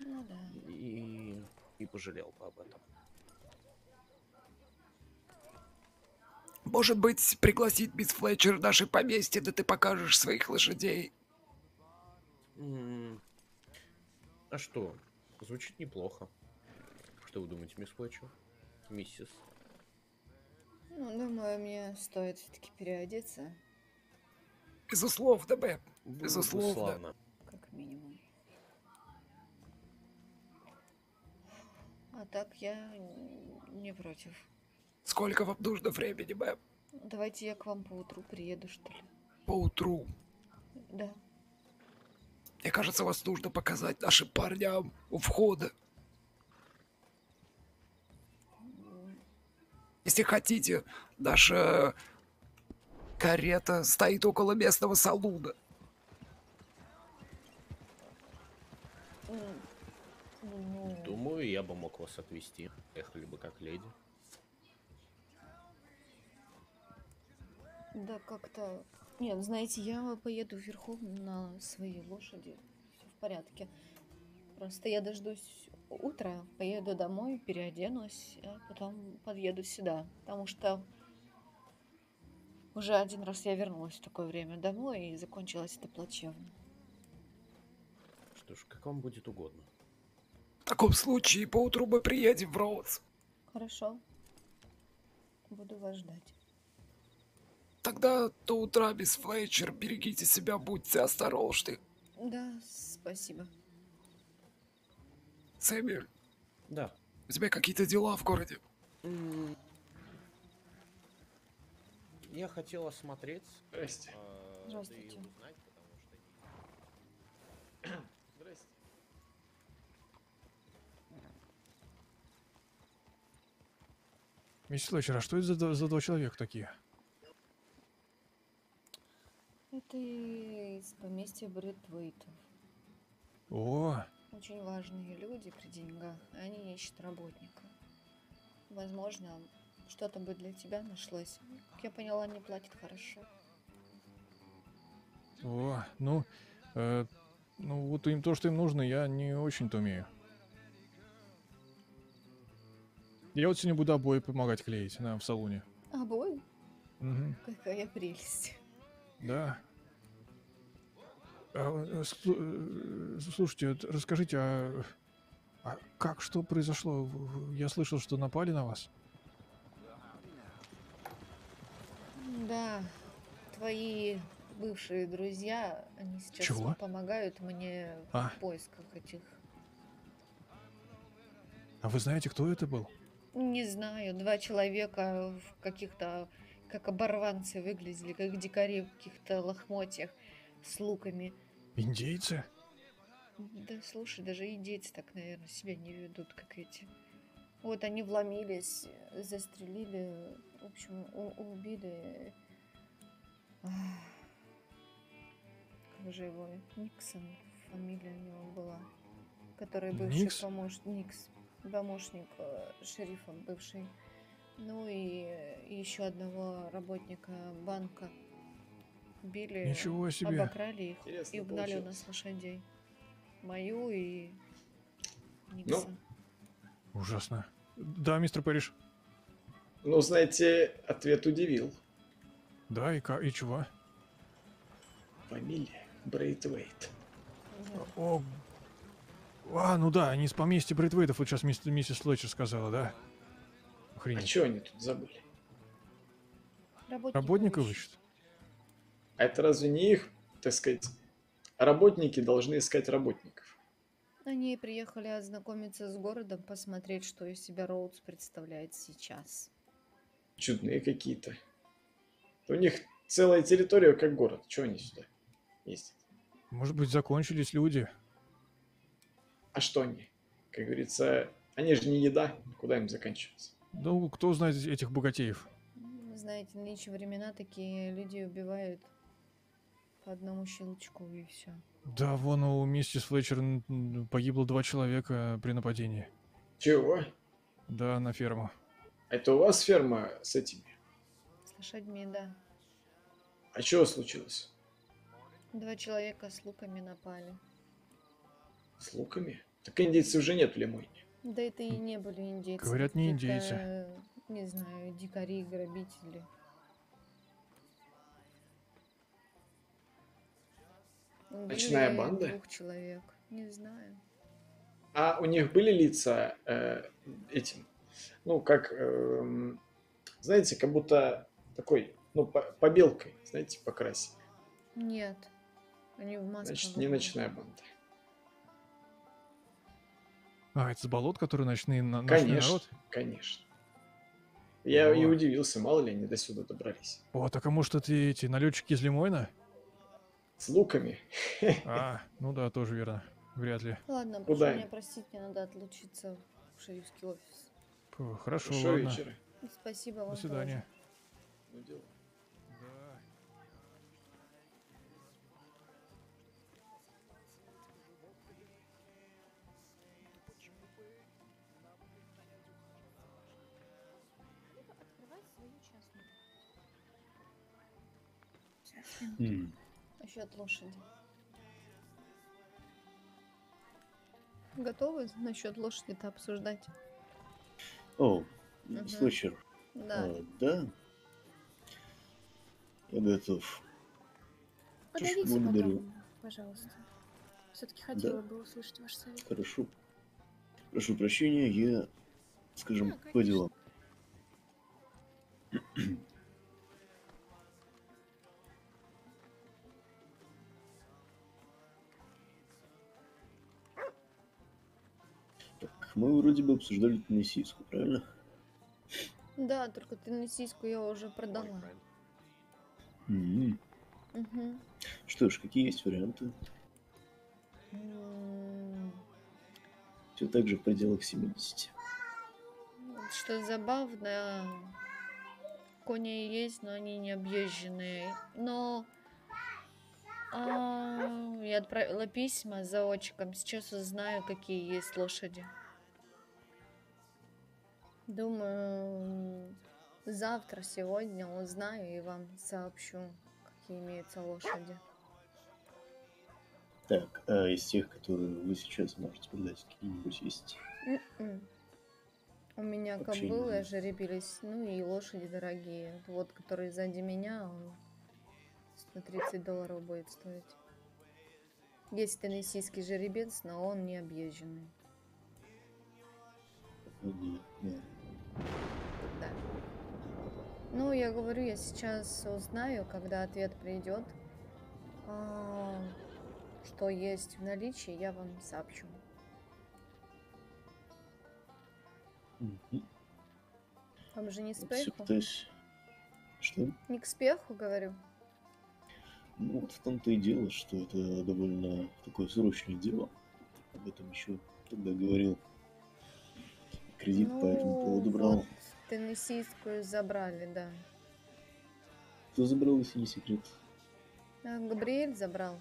Ну да. и, и пожалел бы об этом. Может быть, пригласить мисс Флетчер в наше поместье, да ты покажешь своих лошадей. М, А что? Звучит неплохо. Что вы думаете, мисс Флетчер? Миссис? Ну, думаю, мне стоит все-таки переодеться, Безусловно, Бэб. Бы Безусловно. как минимум. А так я не против. Сколько вам нужно времени, Бэб? Давайте я к вам поутру приеду, что ли. Поутру. Да. Мне кажется, вас нужно показать нашим парням у входа. Если хотите, наша карета стоит около местного салуна. Думаю, я бы мог вас отвезти. Ехали бы как леди. да как-то... Нет, знаете, я поеду верхом на своей лошади. Все в порядке. Просто я дождусь утра, поеду домой, переоденусь, а потом подъеду сюда. Потому что уже один раз я вернулась в такое время домой, и закончилось это плачевно. Что ж, как вам будет угодно. В таком случае поутру мы приедем в Роудс. Хорошо. Буду вас ждать. Тогда до утра, мисс Флетчер, берегите себя, будьте осторожны. Да, спасибо. Сэмюэль, Да. у тебя какие-то дела в городе? Я хотел осмотреть. Здрасте. да и Здравствуйте. узнать, потому что Здрасте. Миссис Флетчер, а что это за, два- за два человека такие? Это из поместья Бритвейтов. О, Очень важные люди при деньгах. Они ищут работника. Возможно, что-то бы для тебя нашлось. Как я поняла, они платят хорошо. о, ну, э, ну вот им то, что им нужно, я не очень-то умею. Я вот сегодня буду обои помогать клеить на, в салоне. Обои? Мгм. Какая прелесть. Да. А, э, э, слушайте, вот расскажите, а, а как, что произошло? Я слышал, что напали на вас. Да, твои бывшие друзья, они сейчас Чего? помогают мне А. в поисках этих. А вы знаете, кто это был? Не знаю, два человека в каких-то, как оборванцы выглядели, как дикари в каких-то лохмотьях с луками. Индейцы? Да слушай, даже и дети так, наверное, себя не ведут, как эти. Вот они вломились, застрелили, в общем, убили. Как же его? Никсон, фамилия у него была. Который бывший Никс? помощник. Никс. Помощник э, шерифа бывший. Ну и, еще одного работника банка. Били, Ничего себе. обокрали их Интересно и угнали у нас лошадей. Мою и Ну, Никса. Ужасно. Да, мистер Пэриш. Ну, знаете, ответ удивил. Да, и, ка- и чего? Фамилия Брейтвейт. О, а, ну да, они из поместья Брейтвейтов, вот сейчас мисс- миссис Флетчер сказала, да? А Охренеть. что они тут забыли? Работников Работников ищут. А это разве не их, так сказать, работники должны искать работников? Они приехали ознакомиться с городом, посмотреть, что из себя Роудс представляет сейчас. Чудные какие-то. У них целая территория как город. Чего они сюда ездят? Может быть, закончились люди? А что они? Как говорится, они же не еда. Куда им заканчиваться? Ну, кто знает этих богатеев? Знаете, нынче времена такие люди убивают по одному щелчку и все. Да, вон у миссис Флетчер погибло два человека при нападении. Чего? Да, на ферму. Это у вас ферма с этими? С лошадьми, да. А что случилось? Два человека с луками напали. С луками? Так индейцев уже нет в Лимоне. Да это и не были индейцы. Говорят, не индейцы. э, Не знаю, дикари, грабители. Ночная банда? двух человек. Не знаю. А у них были лица э, этим, ну, как, эм, знаете, как будто такой, ну, по- побелкой, знаете, покрасили. Нет. Они в масках. Значит, не ночная банда. А, это с болот, которые ночные, на- ночной Конечно, народ? конечно. Я и О. удивился, мало ли они до сюда добрались. О, так а может это эти налетчики из Лимойна? С луками. А, ну да, тоже верно. Вряд ли. Ладно, Куда прошу им? меня простить, мне надо отлучиться в шерифский офис. Фу, Хорошо, Хорошего ладно. вечера. Спасибо вам. До свидания. Ну, дела. Открывай свою частную. М, Насчет лошади. Готовы насчет лошади-то обсуждать? О, Мгм. Слэчер. Да. А, да. Я готов. Подойдите благодарю. потом, пожалуйста. Все-таки хотела бы услышать ваш совет. Хорошо. Прошу прощения, я, скажем, по делам. Мы вроде бы обсуждали теннисийскую, правильно? Да, только теннисийскую я уже продала. М, Мгм. Что ж, какие есть варианты? М, Все так же в пределах 70. вот Что забавно, кони есть, но они не объезженные. Но а, я отправила письма заочкам. Сейчас узнаю, какие есть лошади. Думаю, завтра, сегодня узнаю и вам сообщу, какие имеются лошади. Так, а из тех, которые вы сейчас можете продать, какие-нибудь есть? М-м. У меня Вообще кобылы ожеребились, ну и лошади дорогие. Вот, который сзади меня, он 130 долларов будет стоить. Есть теннессийский жеребец, но он не объезженный. Понятно. Да. Ну, я говорю, я сейчас узнаю, когда ответ придет, а, что есть в наличии, я вам сообщу. Мгм. Вам же не спеху? пытаюсь... Что? Не к спеху, говорю. Ну, вот в том-то и дело, что это довольно такое срочное дело. Об этом еще тогда говорил. Кредит по этому поводу брал. Ну, вот теннессийскую забрали, да. Кто забрал, если не секрет? А, Габриэль забрал.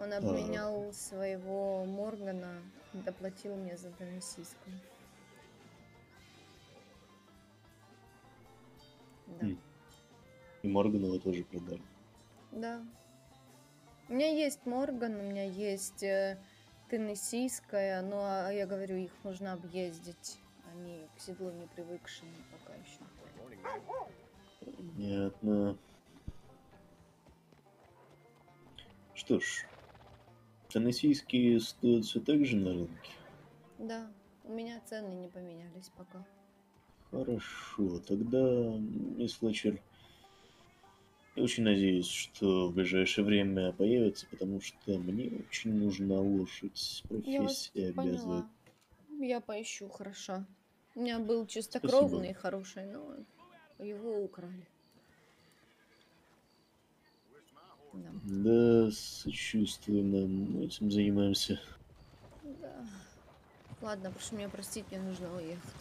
Он обменял своего Моргана, доплатил мне за теннессийскую. Да. М. И Морганова тоже продали. Да. У меня есть Морган, у меня есть э, теннессийская, но я говорю, их нужно объездить. Они к седлу не привыкшие пока еще. Понятно. Что ж, теннессийские стоят все так же на рынке. Да, у меня цены не поменялись пока. Хорошо, тогда, мисс Флетчер, я очень надеюсь, что в ближайшее время появится, потому что мне очень нужна лошадь. Я Профессия обязывает. поняла. Я поищу, хорошо. У меня был чистокровный хороший, но его украли. Да. Да, сочувственно, мы этим занимаемся. Да. Ладно, прошу меня простить, мне нужно уехать.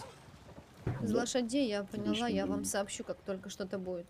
Из Да. лошадей я поняла, Конечно, я вам сообщу, как только что-то будет.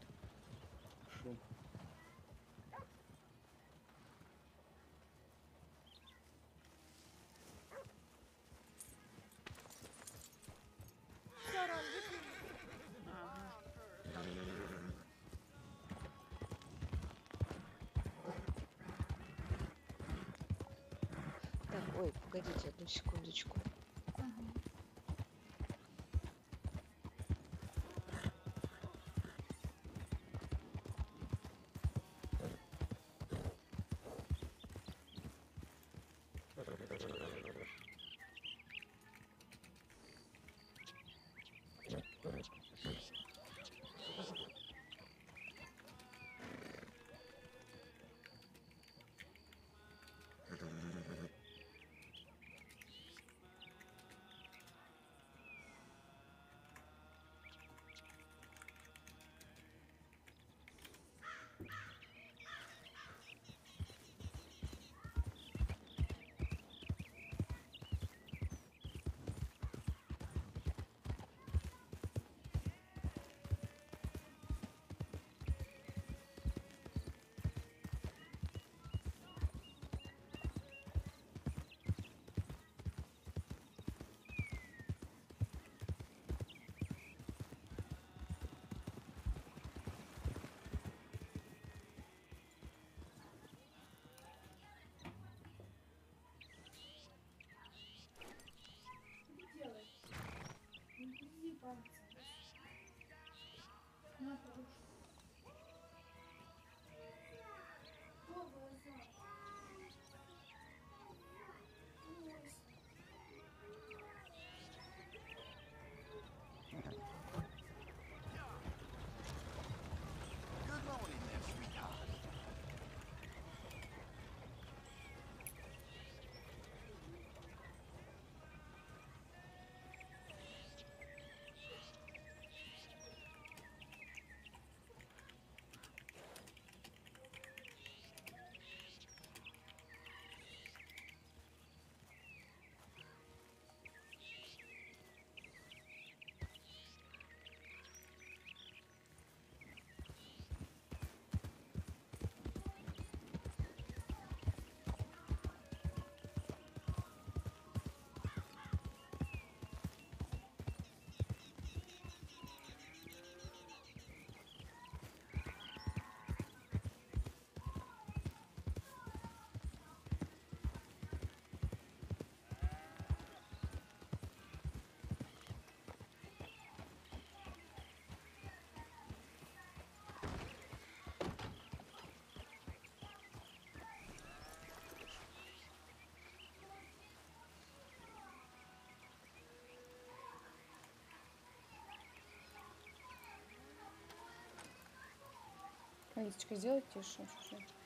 Алисочка, сделай тише. чуть-чуть.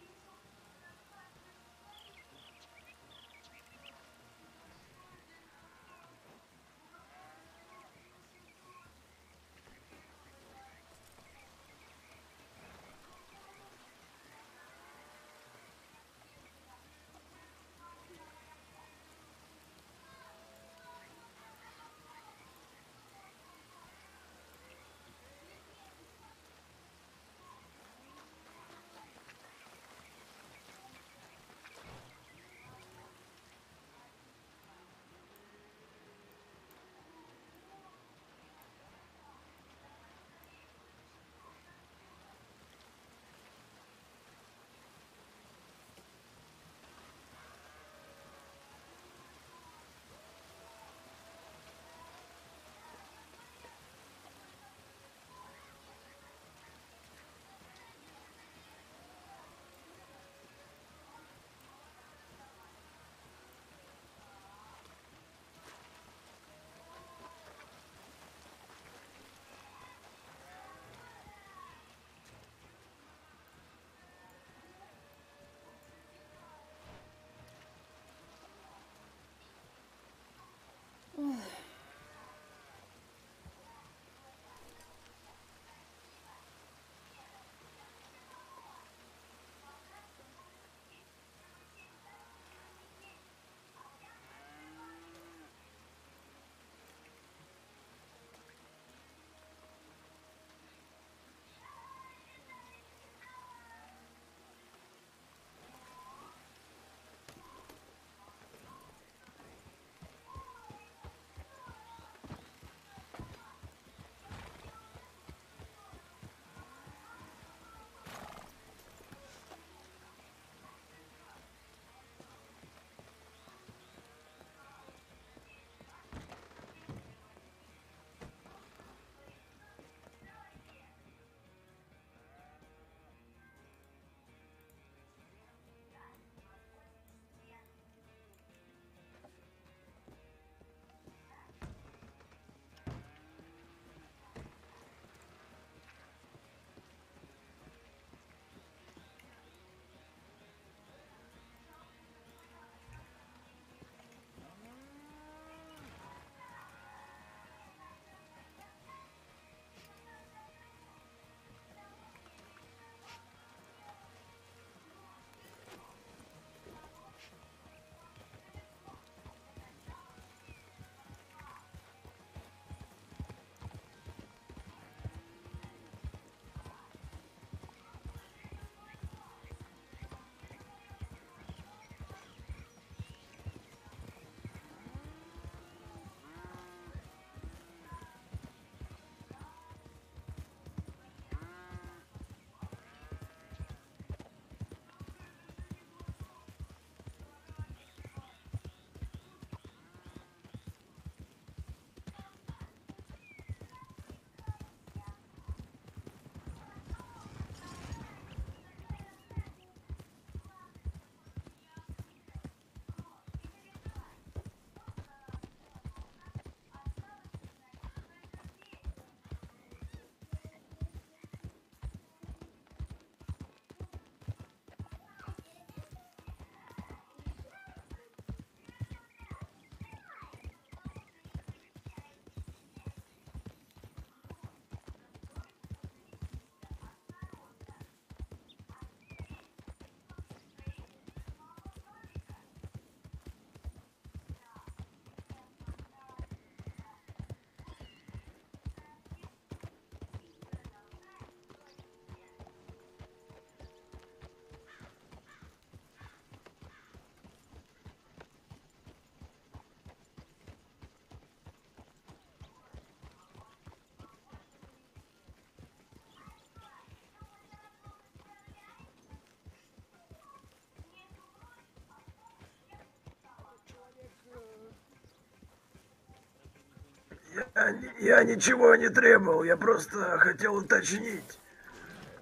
Я, ни- я ничего не требовал, я просто хотел уточнить.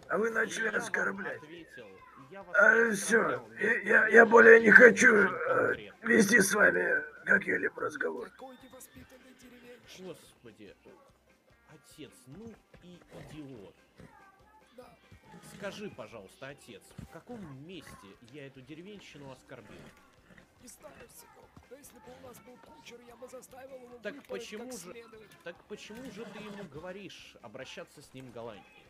А вы начали оскорблять. А, все, я, я, я более не хочу э, вести с вами какие-либо разговоры. Господи, отец, ну и идиот. скажи, пожалуйста, отец, в каком месте я эту деревенщину оскорбил? Не знаю, но если бы у нас был кучер, я бы заставил его Так почему как же, следует. так почему же ты ему говоришь обращаться с ним галантнее?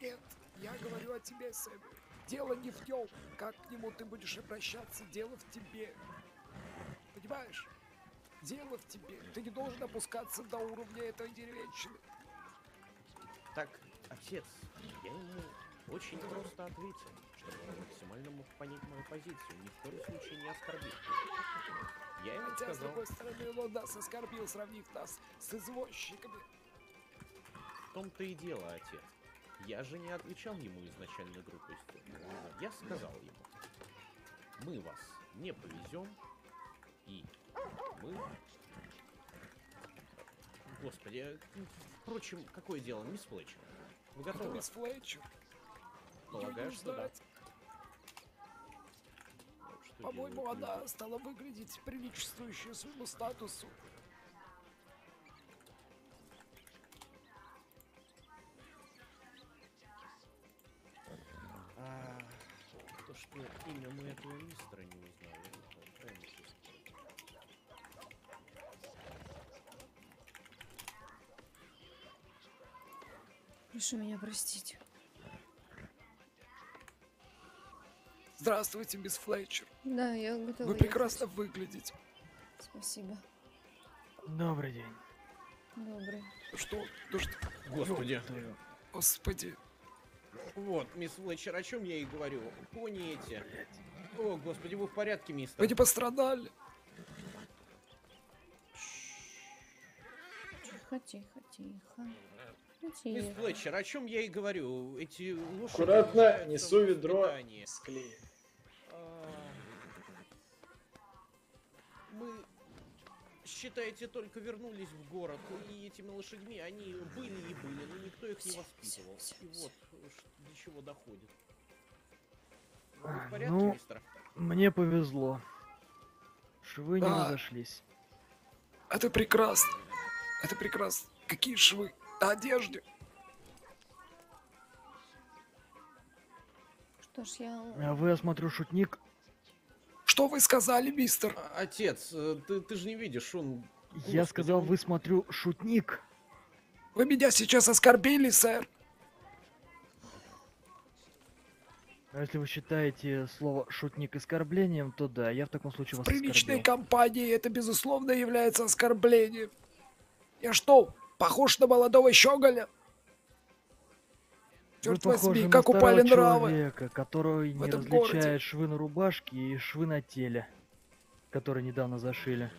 Нет, я говорю о тебе, Сэм. Дело не в нем. Как к нему ты будешь обращаться, дело в тебе. Понимаешь? Дело в тебе. Ты не должен опускаться до уровня этой деревенщины. Так, отец, я ему очень просто ответил, чтобы максимально мог понять мою позицию, ни в коем случае не оскорбил. Я ему Хотя, с сказал, другой стороны, он нас оскорбил, сравнив нас с извозчиками. в том-то и дело, отец. Я же не отвечал ему изначально грубостью. Я сказал ему, мы вас не повезем, и мы... Господи, впрочем, какое дело, мисс Флетчер? Вы готовы? мисс Флетчер? Полагаю, что да. По-моему, она стала выглядеть приличествующей своему статусу. А, то, что имя мы этого мистера не узнали. Прошу меня простить. Здравствуйте, мисс Флетчер. Да, я готова. Вы ехать. прекрасно выглядите. Спасибо. Добрый день. Добрый. Что? То что? Господи. Господи. Вот, мисс Флетчер, о чем я и говорю. Пони эти. О, господи, вы в порядке, мистер? Вы не пострадали? Тихо, тихо, тихо. Мисс Тихо. Флетчер, о чем я и говорю. Эти лошади Аккуратно, несу ведро с клеем. Считаете, только вернулись в город, и этими лошадьми они были и были, но никто их не воспитывал. И вот ш- до чего доходит. Порядке, Ну, мистер? мне повезло. Швы не Да. разошлись. Это прекрасно. Это прекрасно. Какие швы? На одежде. Что ж, я... А вы, я смотрю, шутник. Что вы сказали, мистер? А, Отец, э, ты, ты же не видишь, он... Я сказал, вы, смотрю, шутник. Вы меня сейчас оскорбили, сэр. А если вы считаете слово шутник оскорблением, то да, я в таком случае В вас приличной оскорбил. компании это, безусловно, является оскорблением. Я что, похож на молодого щеголя? Вы Черт похожи возьми, на как упали нравы. человека, который не различает городе. швы на рубашке и швы на теле, которые недавно зашили.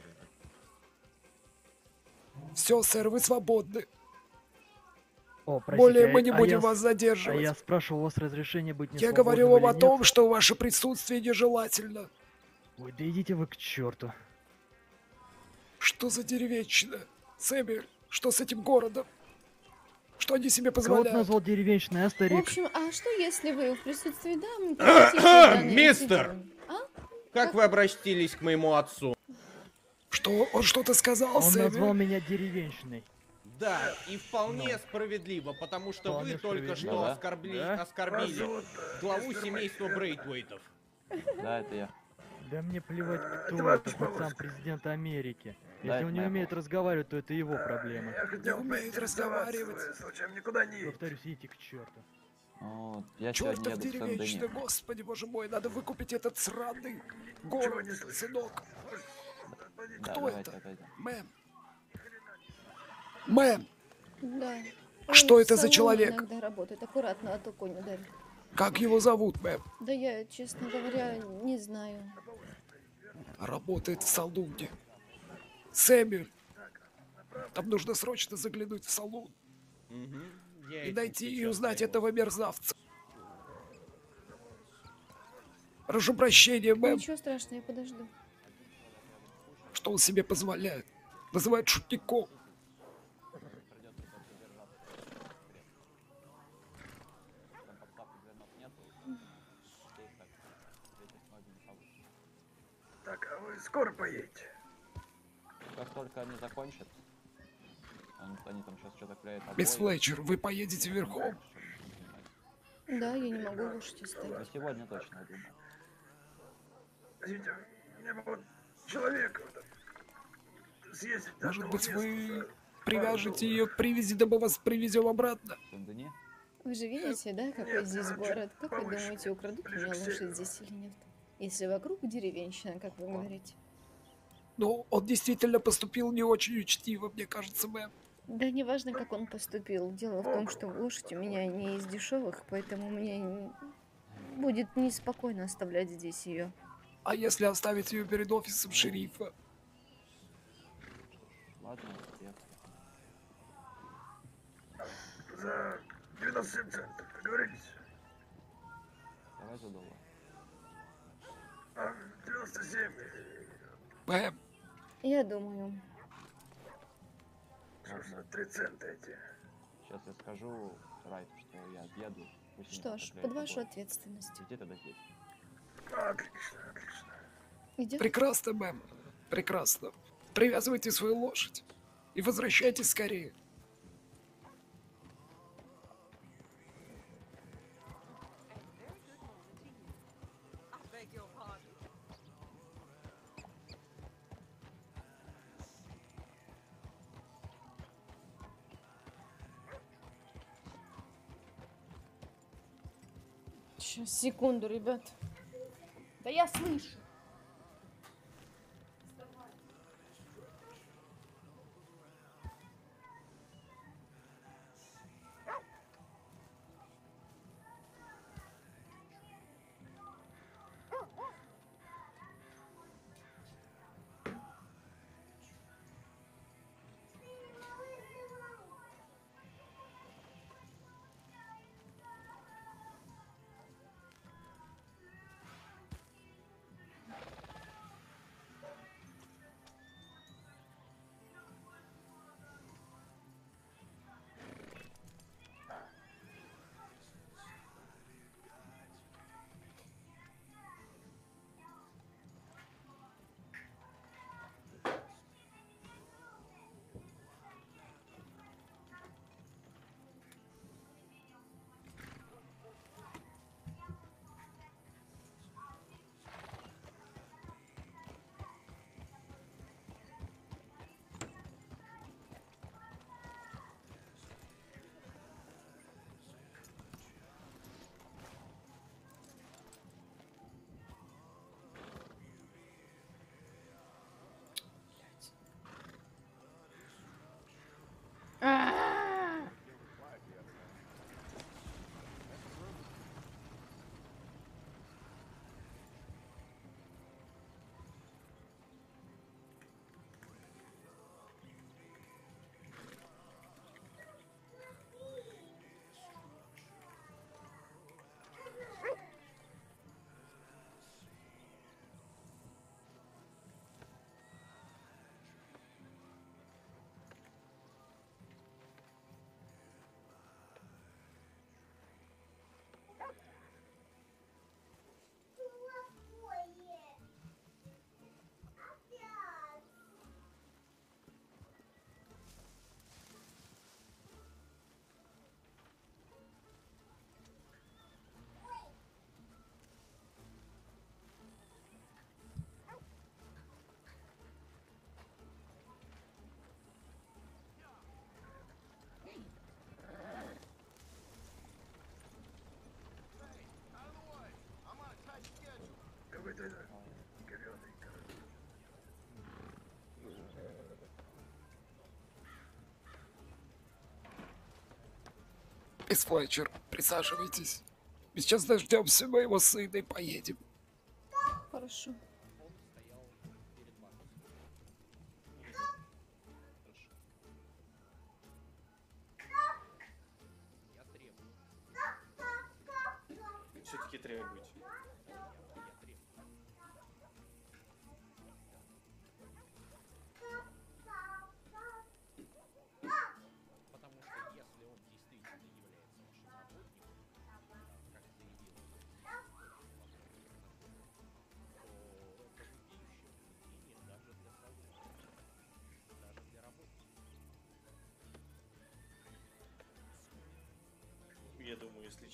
Все, сэр, вы свободны. О, простите, Более а- мы не а будем я вас задерживать. А я спрашивал у вас разрешение быть не Я говорю вам о или том, нет? что ваше присутствие нежелательно. Ой, да идите вы к черту. Что за деревенщина? Сэмюэль, что с этим городом? Что они себе Кого позволяют? назвал деревенщиной, а, В старик? общем, а что если вы в присутствии дам прекратите данный Мистер! А? Как вы обратились к моему отцу? Что? Он что-то сказал, Он назвал меня деревенщиной. Да, и вполне справедливо, потому что Вполне вы только что справедливо. оскорбли, Да? оскорбили главу семейства Брейтвейтов. Да, это я. Да мне плевать, кто это, хоть сам президент Америки. Если он не умеет разговаривать, то это его проблема. Не умеет разговаривать. Повторюсь, идите к черту. Ну, я Чертов деревенщина, господи, боже мой, надо выкупить этот сраный город, сынок. Да, Кто давайте это? отойдем. Мэм. Мэм, Да. Что Он это за человек? иногда работает. Аккуратно, а то конь ударит. как его зовут, мэм? Да я, честно говоря, не знаю. Работает в салуне. Сэмюэль, там нужно срочно заглянуть в салон и найти и узнать этого мерзавца. Прошу прощения, мэм, Ничего страшного, я подожду. что он себе позволяет. Называет шутником. Так, а вы скоро поедете? Как только они закончат, они, они там сейчас что-то клеят обои. Мисс Флетчер, вы поедете верхом? Да, я не могу лошадь оставить. сегодня точно, я думаю. Извините, мне бы вот человека вот съездить. Может быть, вы привяжете ее к привязи, да мы вас привезем обратно? Вы же видите, да, какой здесь город? Как вы думаете, украдут у меня лошадь здесь или нет? Если вокруг деревенщина, как вы говорите. Ну, он действительно поступил не очень учтиво, мне кажется, мэм. Да неважно, как он поступил. Дело в том, что лошадь у меня не из дешевых, поэтому мне не- будет неспокойно оставлять здесь ее. А если оставить ее перед офисом шерифа? Ладно, я За 97 центов, договорились? давай за доллар. А, 97. Мэм, Я думаю. Что ж, за 3 цента эти. Сейчас я скажу Райту, что я отъеду. пусть они Что ж, под вашу побольше. ответственность. Где-то до здесь. Отлично, отлично. Идет? прекрасно, мэм. Прекрасно. Привязывайте свою лошадь. И возвращайтесь скорее. Сейчас, секунду, ребят. Да я слышу. Мисс Флетчер, присаживайтесь. Сейчас дождемся моего сына и поедем. Хорошо.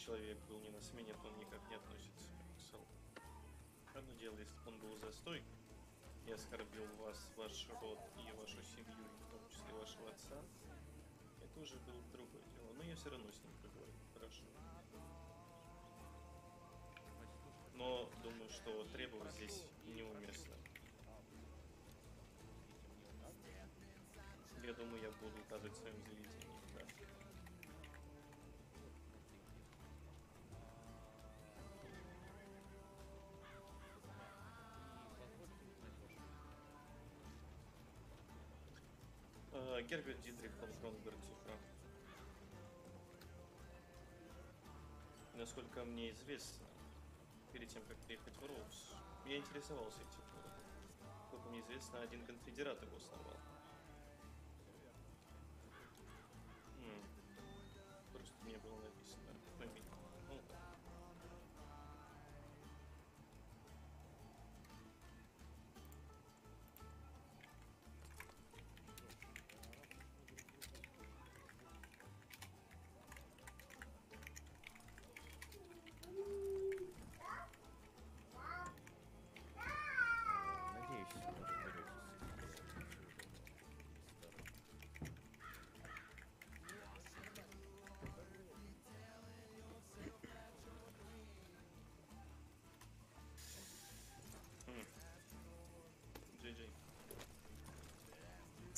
Человек был не на смене, то он никак не относится к салону. Одно дело, если бы он был за стойкой и оскорбил вас, ваш род и вашу семью, и в том числе вашего отца, это уже было бы другое дело. Но я все равно с ним поговорю, хорошо. Но думаю, что требовать здесь неуместно. Я думаю, я буду указывать в своем Герберт Дитрих фон Кронберг Цифра. Насколько мне известно, перед тем, как приехать в Роуз, я интересовался этим городом. Насколько мне известно, один конфедерат его основал.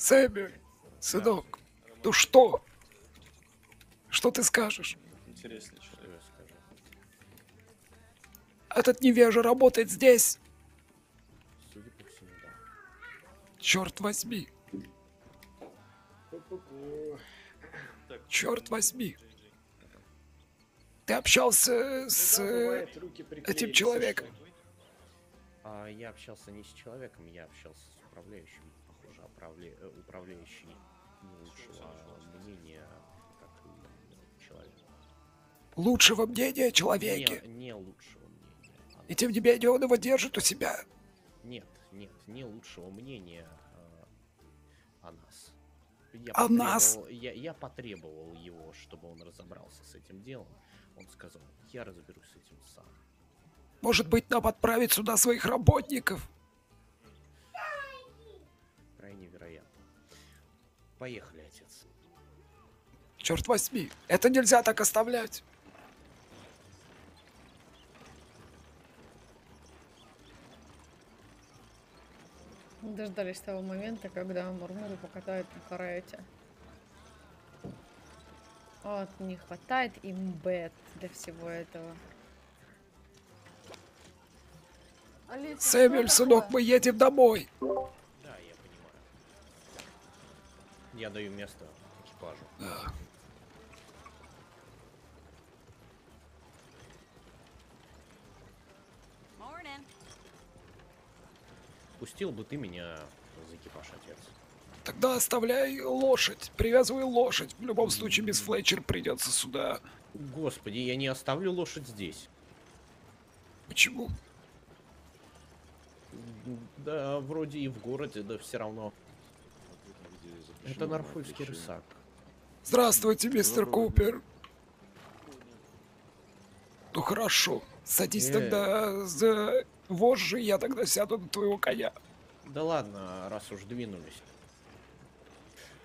Сэмюэль, сынок, ну что? Что ты скажешь? Интересный человек. Этот невежа работает здесь. Судя по всему, да. Черт возьми, черт возьми. Ты общался с Да, э, этим человеком? А, я общался не с человеком, я общался с управляющим. Управля- э, управляющий лучшего мнения, как человек. лучшего мнения о человеке. Не, не лучшего мнения. а И тем не менее он его держит у себя. Нет, нет, не лучшего мнения а, о нас. Я О нас? Я, я потребовал его, чтобы он разобрался с этим делом. Он сказал, я разберусь с этим сам. Может быть, нам отправить сюда своих работников? Поехали, отец. Черт возьми, это нельзя так оставлять. Дождались того момента, когда Мурмуру покатают на карете. Вот, не хватает им бет для всего этого. Сэмюэль, сынок, мы едем домой. Да, я даю место экипажу. Morning. Пустил бы ты меня за экипаж, отец. Тогда оставляй лошадь, привязывай лошадь. В любом случае, мисс Флетчер придется сюда. Господи, я не оставлю лошадь здесь. Почему? Да, вроде и в городе, да все равно. Это Норфольский рысак. Здравствуйте, мистер Купер. Ну хорошо, садись Э. тогда за вожжи, я тогда сяду на твоего коня. Да ладно, раз уж двинулись.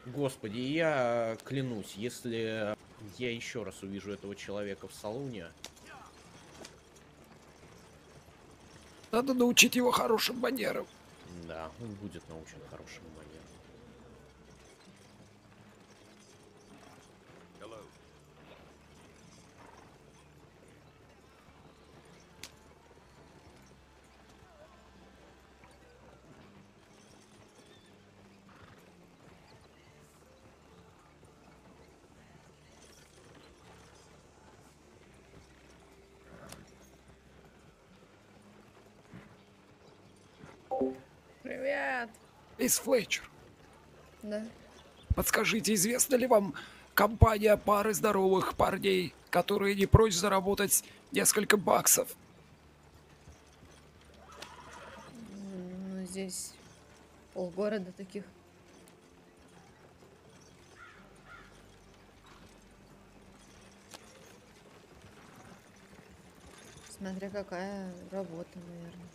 Господи, я клянусь, если я еще раз увижу этого человека в салоне, Надо научить его хорошим манерам. да, он будет научен хорошим манерам. Привет! Мисс Флетчер, Да. подскажите, известна ли вам компания пары здоровых парней, которые не прочь заработать несколько баксов? Ну, здесь полгорода таких. Смотря какая работа, наверное.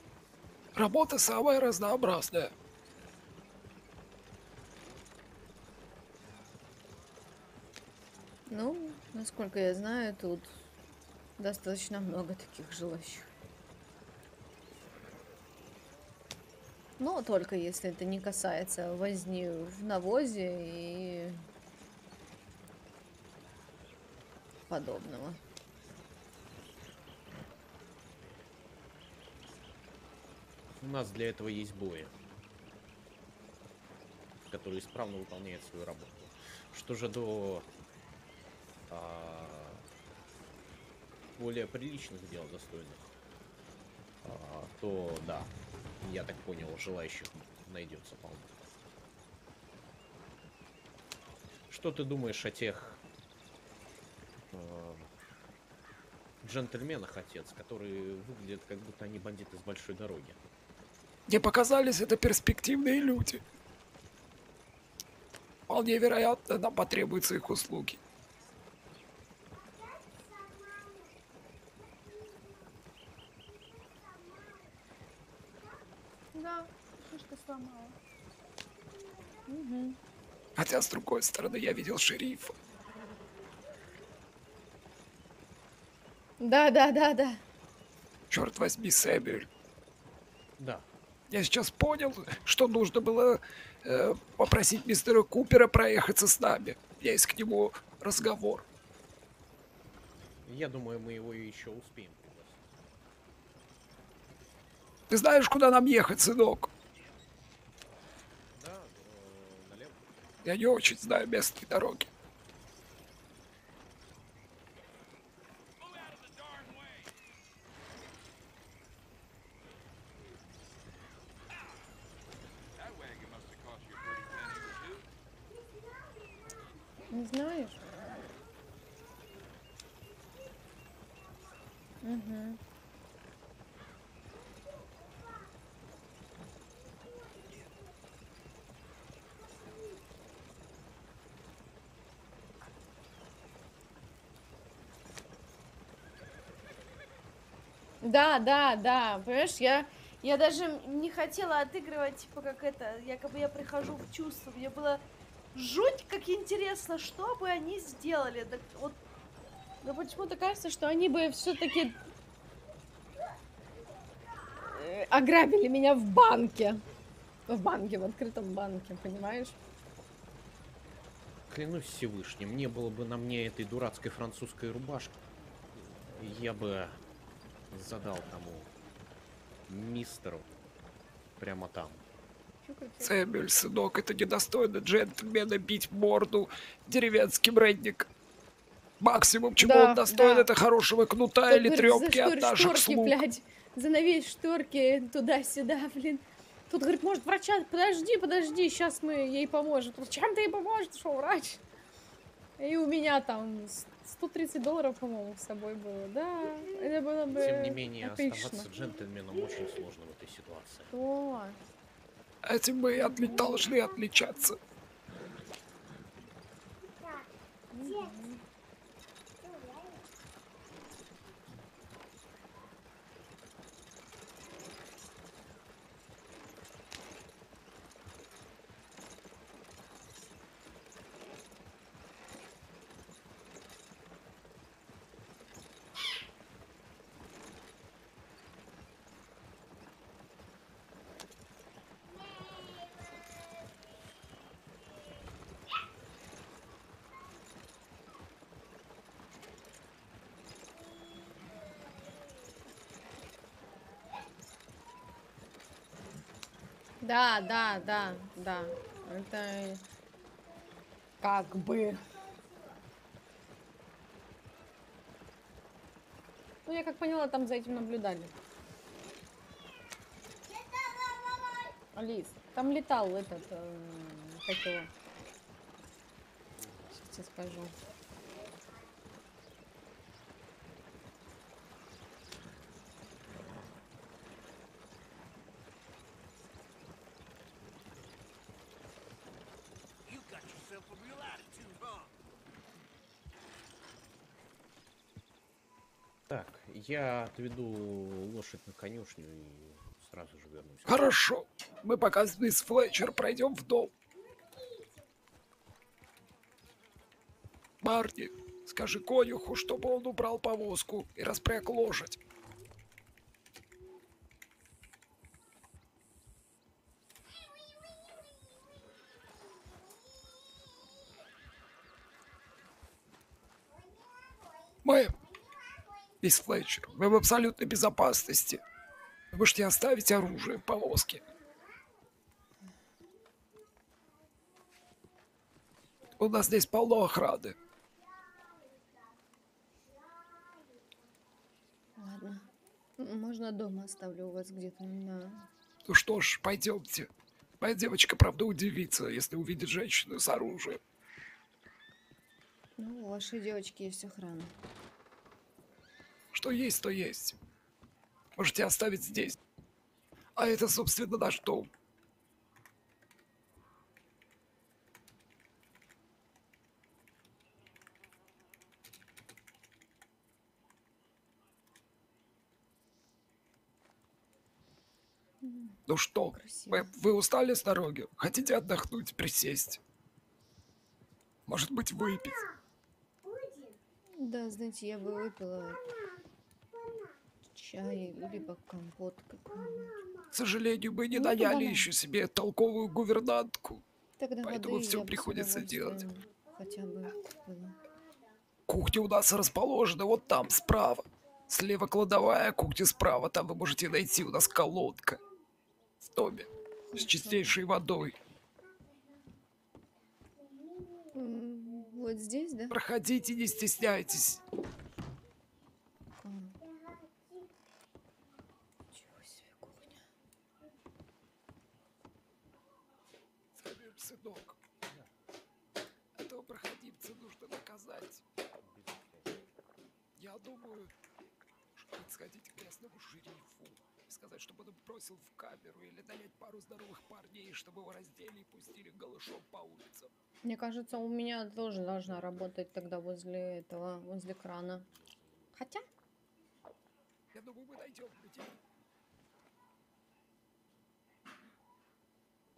Работа самая разнообразная. Ну, насколько я знаю, тут достаточно много таких желающих. Но только если это не касается возни в навозе и подобного. У нас для этого есть бои, которые исправно выполняют свою работу. Что же до а, более приличных дел достойных, а, то да, я так понял, желающих найдется полно. Что ты думаешь о тех э, джентльменах, отец, которые выглядят как будто они бандиты с большой дороги? Мне показались это перспективные люди. Вполне вероятно, нам потребуются их услуги. Да, что сломала. Угу. Хотя, с другой стороны, я видел шерифа. Да, да, да, да. Черт возьми, Сэмюэль. Да. Я сейчас понял, что нужно было э, попросить мистера Купера проехаться с нами. Есть к нему разговор. Я думаю, мы его еще успеем пригласить. Ты знаешь, куда нам ехать, сынок? Да, э, налево. Я не очень знаю местные дороги. Да, да, да, понимаешь, я, я даже не хотела отыгрывать, типа, как это, якобы я прихожу в чувство, мне было жуть, как интересно, что бы они сделали, так вот, но почему-то кажется, что они бы все-таки ограбили меня в банке, в банке, в открытом банке, понимаешь? Клянусь Всевышним, не было бы на мне этой дурацкой французской рубашки, я бы задал тому мистеру прямо там. Сэмюэль, сынок, это недостойно джентльмена бить морду деревенским редник. Максимум, чего Да, он достоин, да. это хорошего кнута Тут, или трепки от наших шторки, слуг. блядь, занавесь шторки туда-сюда, блин. Тут, говорит, может, врача... Подожди, подожди, сейчас мы ей поможем. Чем ты ей поможешь? Что, врач? И у меня там 130 долларов, по-моему, с собой было. Да, это было бы Тем не менее, отлично. оставаться джентльменом очень сложно в этой ситуации. О, Этим мы отли- должны отличаться. Да, да, да, да. Это как бы. Ну, я как поняла, там за этим наблюдали. Алис, там летал этот, э, как его? Сейчас я скажу. Я отведу лошадь на конюшню и сразу же вернусь. Хорошо. Мы пока с мисс Флетчер пройдем в дом. Марни, скажи конюху, чтобы он убрал повозку и распряг лошадь. Мисс Флетчер, вы в абсолютной безопасности. Вы можете оставить оружие в повозке. У нас здесь полно охраны. Ладно. Можно дома оставлю у вас где-то на... Ну что ж, пойдемте. Моя девочка, правда, удивится, если увидит женщину с оружием. Ну, у вашей девочки есть охрана. Что есть, то есть. Можете оставить здесь. А это, собственно, наш дом. Ну что, Красиво. вы, вы устали с дороги? Хотите отдохнуть, присесть? Может быть, выпить? Да, знаете, я бы выпила чай, либо компот какой-нибудь. К сожалению, мы не Ну, наняли еще себе толковую гувернантку. Тогда Поэтому воды все приходится делать. Хотя бы выпила. Кухня у нас расположена вот там, справа. Слева кладовая, кухня справа. Там вы можете найти у нас колодка. В доме. С чистейшей водой. Вот здесь, да? Проходите, не стесняйтесь. А. Ничего себе кухня. Сынок. Этого проходимца нужно наказать. Я думаю, что надо сходить к местному шерифу и сказать, чтобы он бросил в камеру или нанять пару здоровых парней, чтобы его раздели и пустили голышом по улицам. Мне кажется, у меня тоже должна работать тогда возле этого, возле крана. Хотя, Я думаю, мы найдем людей.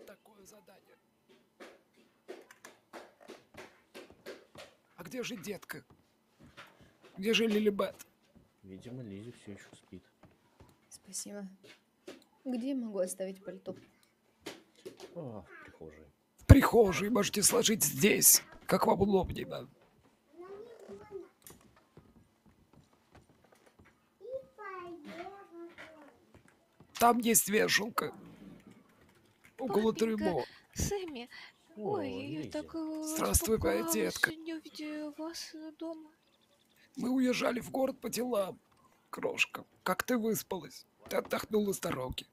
Такое задание. А где же детка? Где же Лилибет? Видимо, Лизи все еще спит. спасибо. Где я могу оставить пальто? О, в прихожей. В прихожей можете сложить здесь, как вам удобнее. да. Там есть вешалка. Около трюмо. Сэмми, ой, я так э, Здравствуй, моя испугалась, детка. не увидя вас э, дома. Мы уезжали в город по делам. Крошка, как ты выспалась? Ты отдохнула с дороги.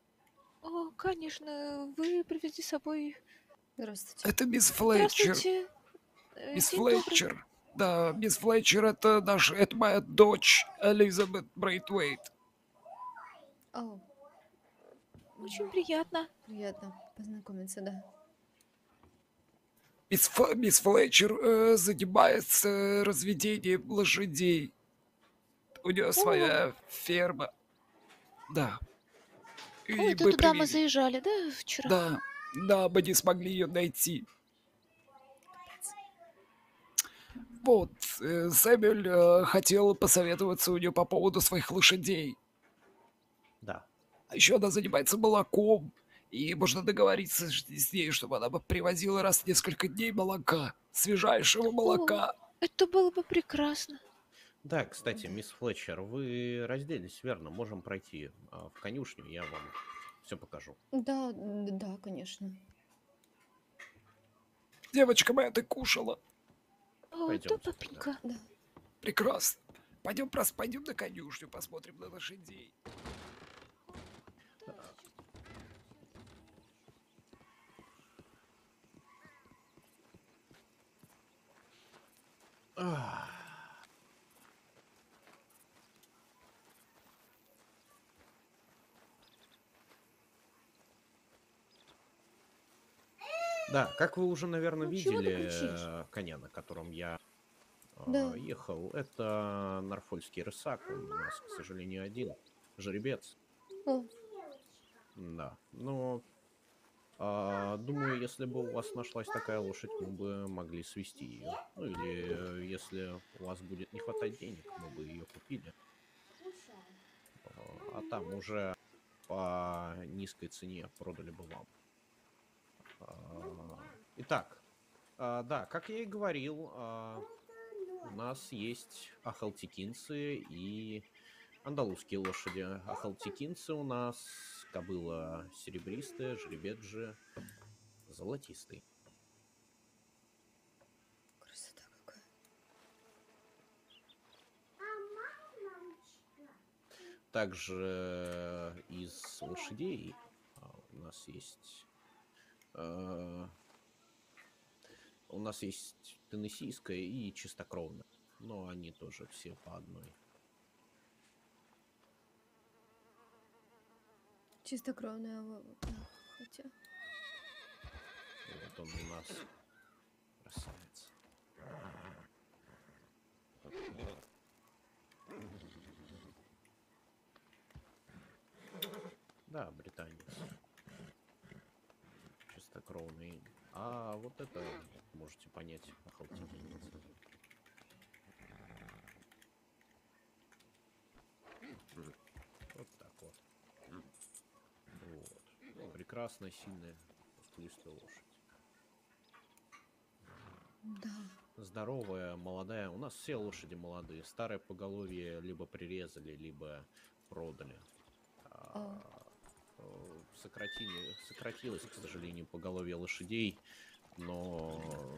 О, конечно, вы привезли с собой... Здравствуйте. Это мисс Флетчер. Здравствуйте. Э, Мисс день добрый. Флетчер. Да, мисс Флетчер это наш, это моя дочь Элизабет Брейтвейт. О, Очень приятно. приятно познакомиться, да. Мисс, Ф- мисс Флетчер э, занимается разведением лошадей. У нее своя ферма. Да. И Ой, мы тут туда мы привели- заезжали, да, вчера? Да, да, мы не смогли ее найти. Вот, э, Сэмюэль э, хотел посоветоваться у нее по поводу своих лошадей. Да. А еще она занимается молоком, и можно договориться с ней, чтобы она бы привозила раз в несколько дней молока, свежайшего молока. Это было бы прекрасно. Да, кстати, мисс Флетчер, вы разделись, верно? Можем пройти а, в конюшню, я вам все покажу. Да, да, конечно. Девочка моя, ты кушала? О, да, папенька. Да. Прекрасно. Пойдем, прос, пойдем на конюшню, посмотрим на лошадей. Да, как вы уже, наверное, Ну, видели э, коня, на котором я а, Да. ехал. Это Норфольский рысак, он у нас, к сожалению, один. Жеребец. О, Да. Но а, думаю, если бы у вас нашлась такая лошадь, мы бы могли свести ее. Ну или э, если у вас будет не хватать денег, мы бы ее купили. А, А там уже по низкой цене продали бы вам. А, Итак, а, да, как я и говорил, у нас есть ахалтикинцы и андалузские лошади. Ахалтикинцы у нас кобыла серебристая, жеребец же золотистый. красота какая. Также из лошадей а, у нас есть э, у нас есть теннессийская и чистокровная, но они тоже все по одной. Чистокровная, в- да, хотя... Вот он у нас красавец. Да, британец. Чистокровный. А вот это можете понять, охалтительница. Вот так вот. Вот. Прекрасная, сильная, мускулистая лошадь. Да. Здоровая, молодая. У нас все лошади молодые. Старое поголовье либо прирезали, либо продали. А, э, Сократили, сократилось, к сожалению, поголовье лошадей, но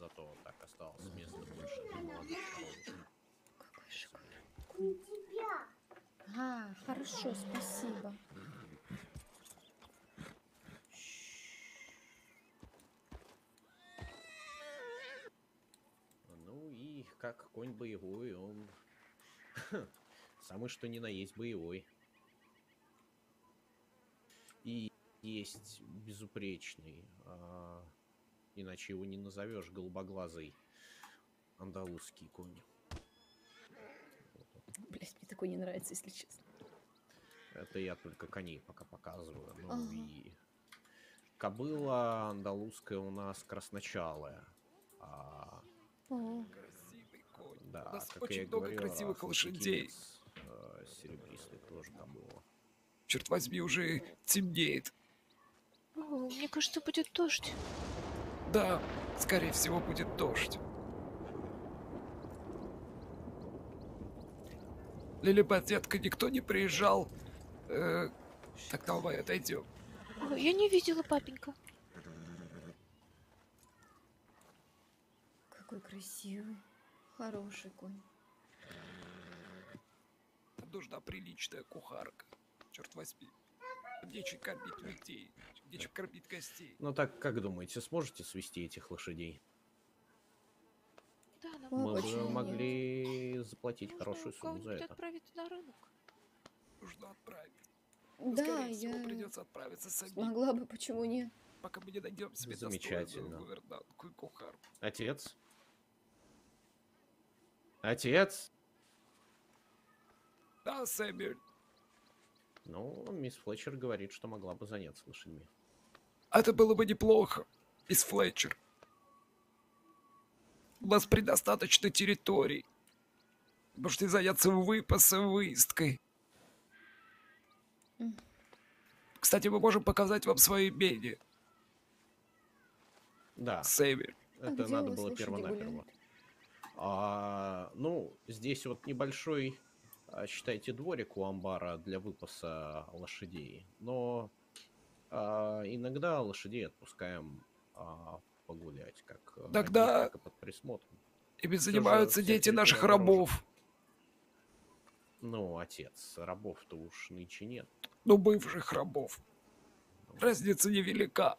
зато так осталось места больше молодых. Какой шикарный. А, хорошо, спасибо. Ну и как конь боевой, он самый что ни на есть боевой. И есть безупречный, а, иначе его не назовешь голубоглазый андалузский конь. Блять, мне такой не нравится, если честно. Это я только коней пока показываю. Ну Ага. и кобыла андалузская у нас красночалая. А, О, да, У нас как очень я много говорил, красивых лошадей. э, серебристой тоже кобыла. Черт возьми, уже темнеет. О, мне кажется, будет дождь. Да, скорее всего, будет дождь. Лилипет, детка, никто не приезжал. Э, так давай отойдем. О, Я не видела папенька. какой красивый. Хороший конь. Нужна приличная кухарка. Черт возьми. Нечем кормить людей. Нечем кормить гостей. Ну так, как думаете, сможете свести этих лошадей? Да, нам Мы бы нет. могли заплатить хорошую сумму за это. отправить на рынок. Нужно отправить. Да, Скорее всего, я придется отправиться самим. Смогла бы, почему нет? Пока мы не найдем себе Замечательно. гувернантку и кухарку. Отец? Отец? Да, Сэмюэль. Ну, мисс Флетчер говорит, что могла бы заняться лошадьми. Это было бы неплохо, мисс Флетчер. У нас предостаточно территорий. Можете заняться выпасом, выездкой. Кстати, мы можем показать вам свои имения. Да. Сэмюэль. А Это у надо было первонаперво. А, ну, здесь вот небольшой, а, считайте, дворик у амбара для выпаса лошадей. Но а, иногда лошадей отпускаем а, погулять, как одних, Тогда так и под присмотром. Ими занимаются дети наших рабов. Ну, отец, рабов-то уж нынче нет. Ну, бывших рабов. Разница невелика.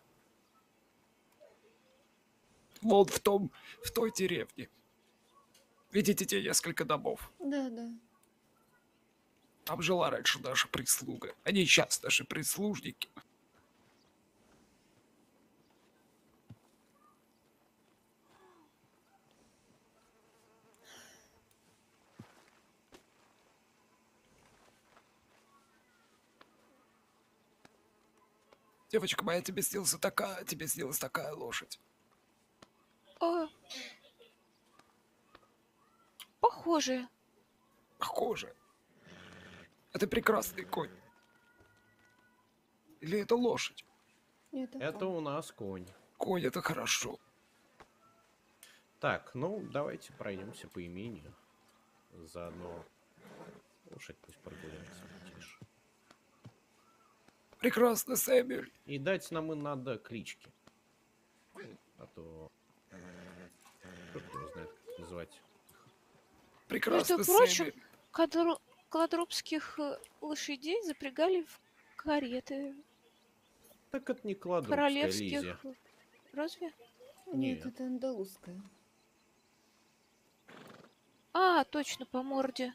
Вон в том, в той деревне. Видите те несколько домов? Да, да. Там жила раньше наша прислуга. А Они сейчас наши прислужники. Девочка моя, тебе снилась такая, тебе снилась такая лошадь. О, похоже. Похоже. Это прекрасный конь. Или это лошадь? Это у нас конь. Конь это хорошо. Так, ну давайте пройдемся по имению. Заодно лошадь пусть прогуляется потише. Прекрасно, Сэмюэль. И дать нам и надо клички. А то... Кто знает, как называть. Прекрасно, Между прочим, кадру- кладрубских э, лошадей запрягали в кареты Так это не кладрубская, королевских. Лизя. Разве? Нет, Нет. это андалузская. А, точно, по морде.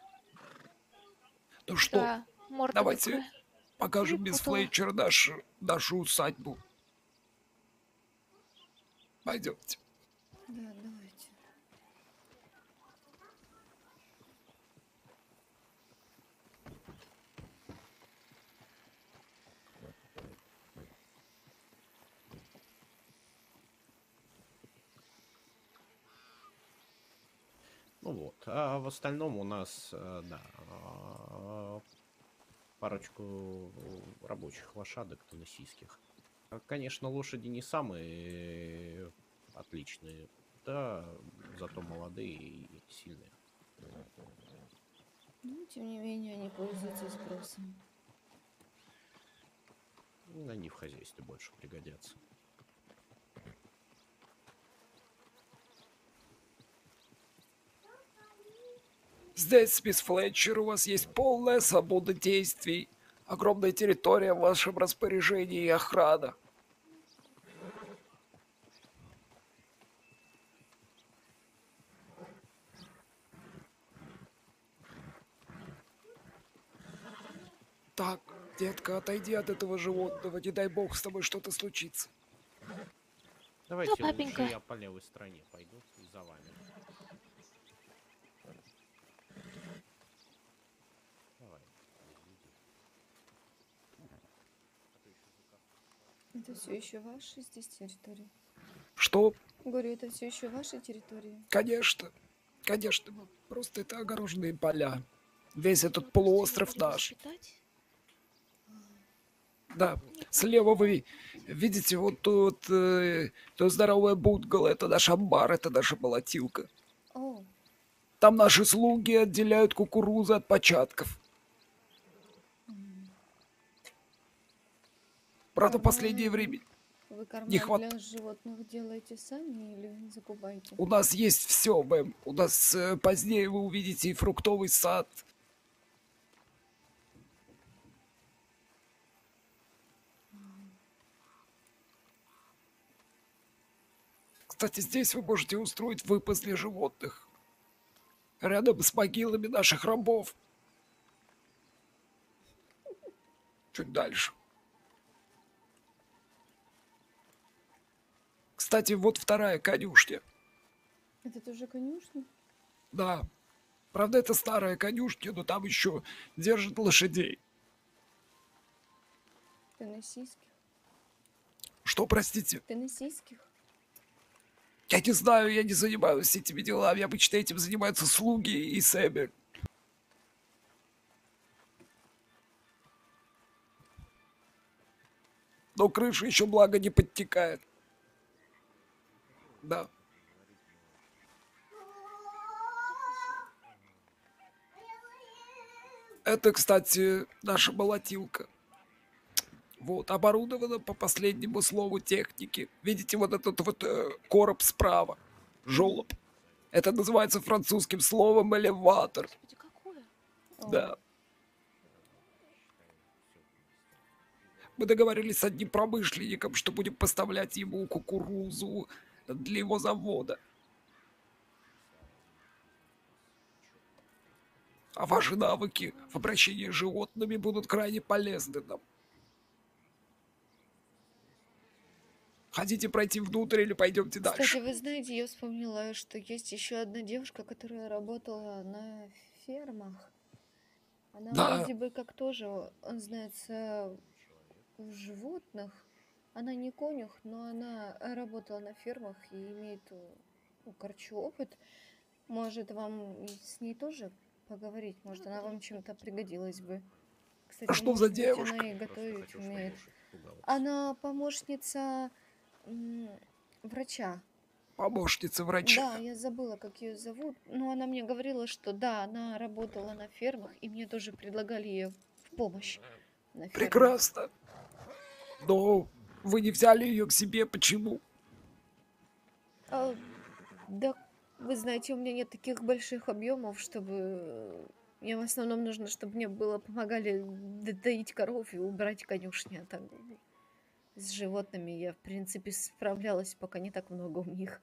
Ну что, Да, морда давайте такая. покажем мисс. Флетчер нашу, нашу усадьбу. Пойдемте. Да, давайте. Ну вот. А в остальном у нас, э, да, а, парочку рабочих лошадок теннессийских. А, Конечно, лошади не самые отличные, да, зато молодые и сильные. Ну, тем не менее, они пользуются спросом. Они в хозяйстве больше пригодятся. Здесь, мисс Флетчер, у вас есть полная свобода действий. Огромная территория в вашем распоряжении и охрана. Так, детка, отойди от этого животного, не дай бог с тобой что-то случится. Давайте лучше папенька. я по левой стороне пойду за вами. Давай. Это все еще ваша здесь территория? Что? Говорю, это все еще ваша территория? Конечно, конечно, просто это огороженные поля. Весь этот полуостров наш. Да, слева вы видите вот тут э, то здоровое бунгало, это наш амбар, это наша молотилка. О, Там наши слуги отделяют кукурузу от початков. Правда, последнее время вы корма Не хват- для животных делаете сами или закупаете? у нас есть все, мэм. У нас э, позднее вы увидите и фруктовый сад. Кстати, здесь вы можете устроить выпас для животных. Рядом с могилами наших рабов. Чуть дальше. Кстати, вот вторая конюшня. Это тоже конюшня? Да. Правда, это старая конюшня, но там еще держат лошадей. Теннессийских? Что, простите? Теннессийских? Я не знаю, я не занимаюсь этими делами. Обычно этим занимаются слуги и Сэмми. Но крыша еще благо не подтекает. Да. Это, кстати, наша молотилка. Вот, оборудована по последнему слову техники. Видите, вот этот вот э, короб справа, жолоб. Это называется французским словом элеватор. Да. Мы договорились с одним промышленником, что будем поставлять ему кукурузу для его завода. А ваши навыки в обращении с животными будут крайне полезны нам. Хотите пройти внутрь или пойдемте дальше? Кстати, вы знаете, я вспомнила, что есть еще одна девушка, которая работала на фермах. Она Да. вроде бы как тоже, он знается в животных. Она не конюх, но она работала на фермах и имеет, э, ну, короче, опыт. Может, вам с ней тоже поговорить? Может, она вам чем-то пригодилась бы. Кстати, А что за девушка? Она и готовить умеет. Она помощница м, врача. Помощница врача. Да, я забыла, как ее зовут. Но она мне говорила, что да, она работала на фермах, и мне тоже предлагали ее в помощь. на. Прекрасно. Но вы не взяли ее к себе, почему? А, да, вы знаете, у меня нет таких больших объемов, чтобы... э, Мне в основном нужно, чтобы мне было помогали доить коров и убрать конюшни. А так с животными я, в принципе, справлялась, пока не так много у них.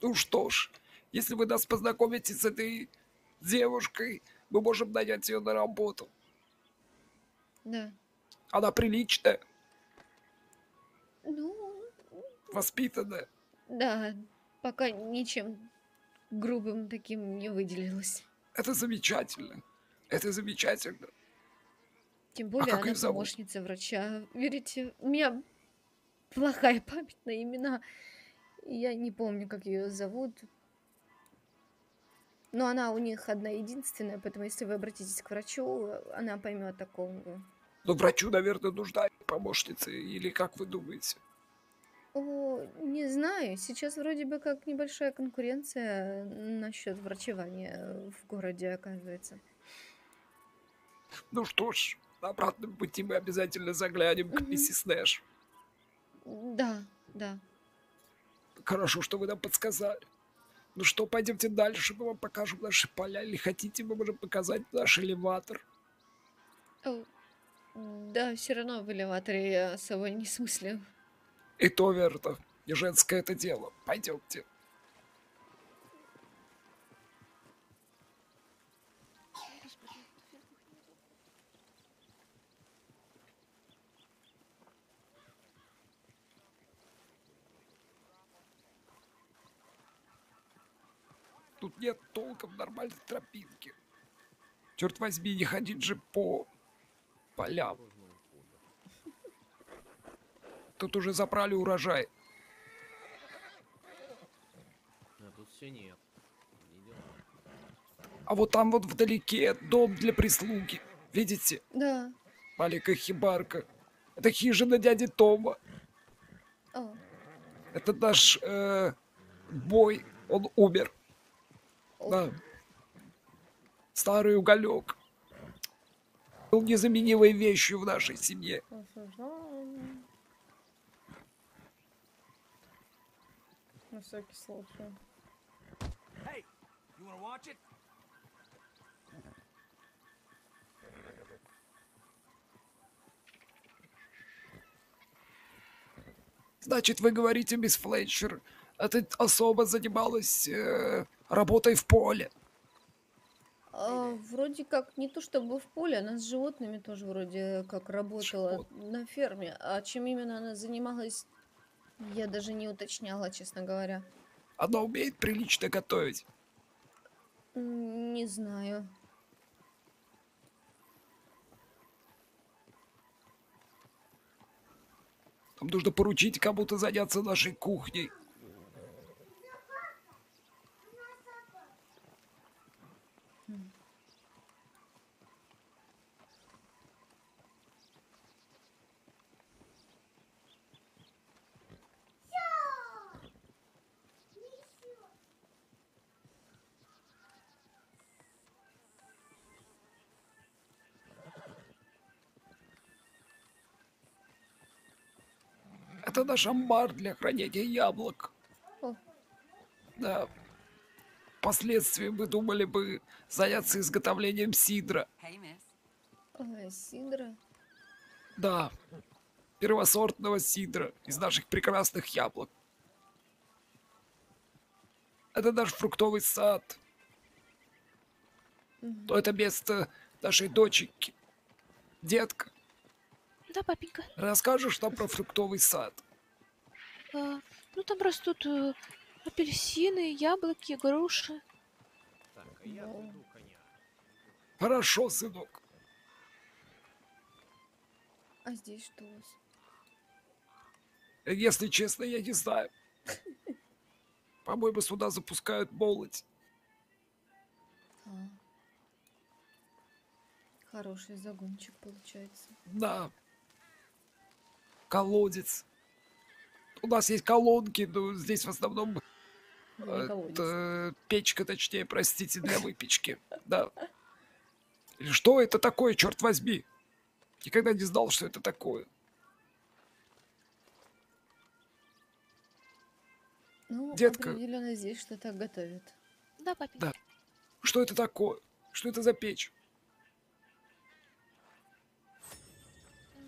Ну что ж, если вы нас познакомите с этой девушкой, мы можем нанять ее на работу. Да. Она приличная, Ну, воспитанная. да, пока ничем грубым таким не выделилась. Это замечательно. Это замечательно. Тем А более как она её зовут? помощница врача. Верите, у меня плохая память на имена. Я не помню, как ее зовут. Но она у них одна единственная, поэтому если вы обратитесь к врачу, она поймет о ком вы. Но врачу, наверное, нужна помощница, или как вы думаете? О, не знаю, сейчас вроде бы как небольшая конкуренция насчет врачевания в городе оказывается. Ну что ж, на обратном пути мы обязательно заглянем к миссис Нэш. Да, да. Хорошо, что вы нам подсказали. Ну что, пойдемте дальше, мы вам покажем наши поля. Или хотите, мы можем показать наш элеватор. О, да, все равно в элеваторе я особо не смыслю. И то верно. Не женское это дело. Пойдемте. Тут нет толком нормальной тропинки. Черт возьми, не ходить же по полям. Тут уже забрали урожай. А тут все нет. А вот там вот вдалеке дом для прислуги. Видите? Да. Маленькая хибарка. Это хижина дяди Тома. О, Это наш э, бой. Он умер. Да. Старый уголек. Был незаменимой вещью в нашей семье. На всякий случай. Hey, you wanna watch it? Значит, вы говорите, мисс Флетчер, эта особа занималась э, работой в поле. А, вроде как не то чтобы в поле, она с животными тоже вроде как работала на ферме. А чем именно она занималась, я даже не уточняла, честно говоря. Она умеет прилично готовить. М, Не знаю. Нам нужно поручить кому-то заняться нашей кухней. Это наш амбар для хранения яблок. О. Да. Впоследствии мы думали бы заняться изготовлением сидра. Ой, Сидра. Да. Первосортного сидра из наших прекрасных яблок. Это наш фруктовый сад. Мгм. То это место нашей доченьки. Детка, Да, папенька. расскажешь нам про фруктовый сад? А, ну там растут э, апельсины, яблоки, груши. Так, а я веду коня. Хорошо, сынок. А здесь что у вас? Если честно, я не знаю. По-моему, сюда запускают молоть. А. Хороший загончик получается. Да. Колодец. У нас есть колонки, но здесь в основном Не э, колодец. т- печка, точнее, простите, для выпечки. Да. Что это такое, черт возьми? Никогда не знал, что это такое. Ну, Детка. определенно здесь что-то готовят. Да, папенька. Да. Что это такое? Что это за печь?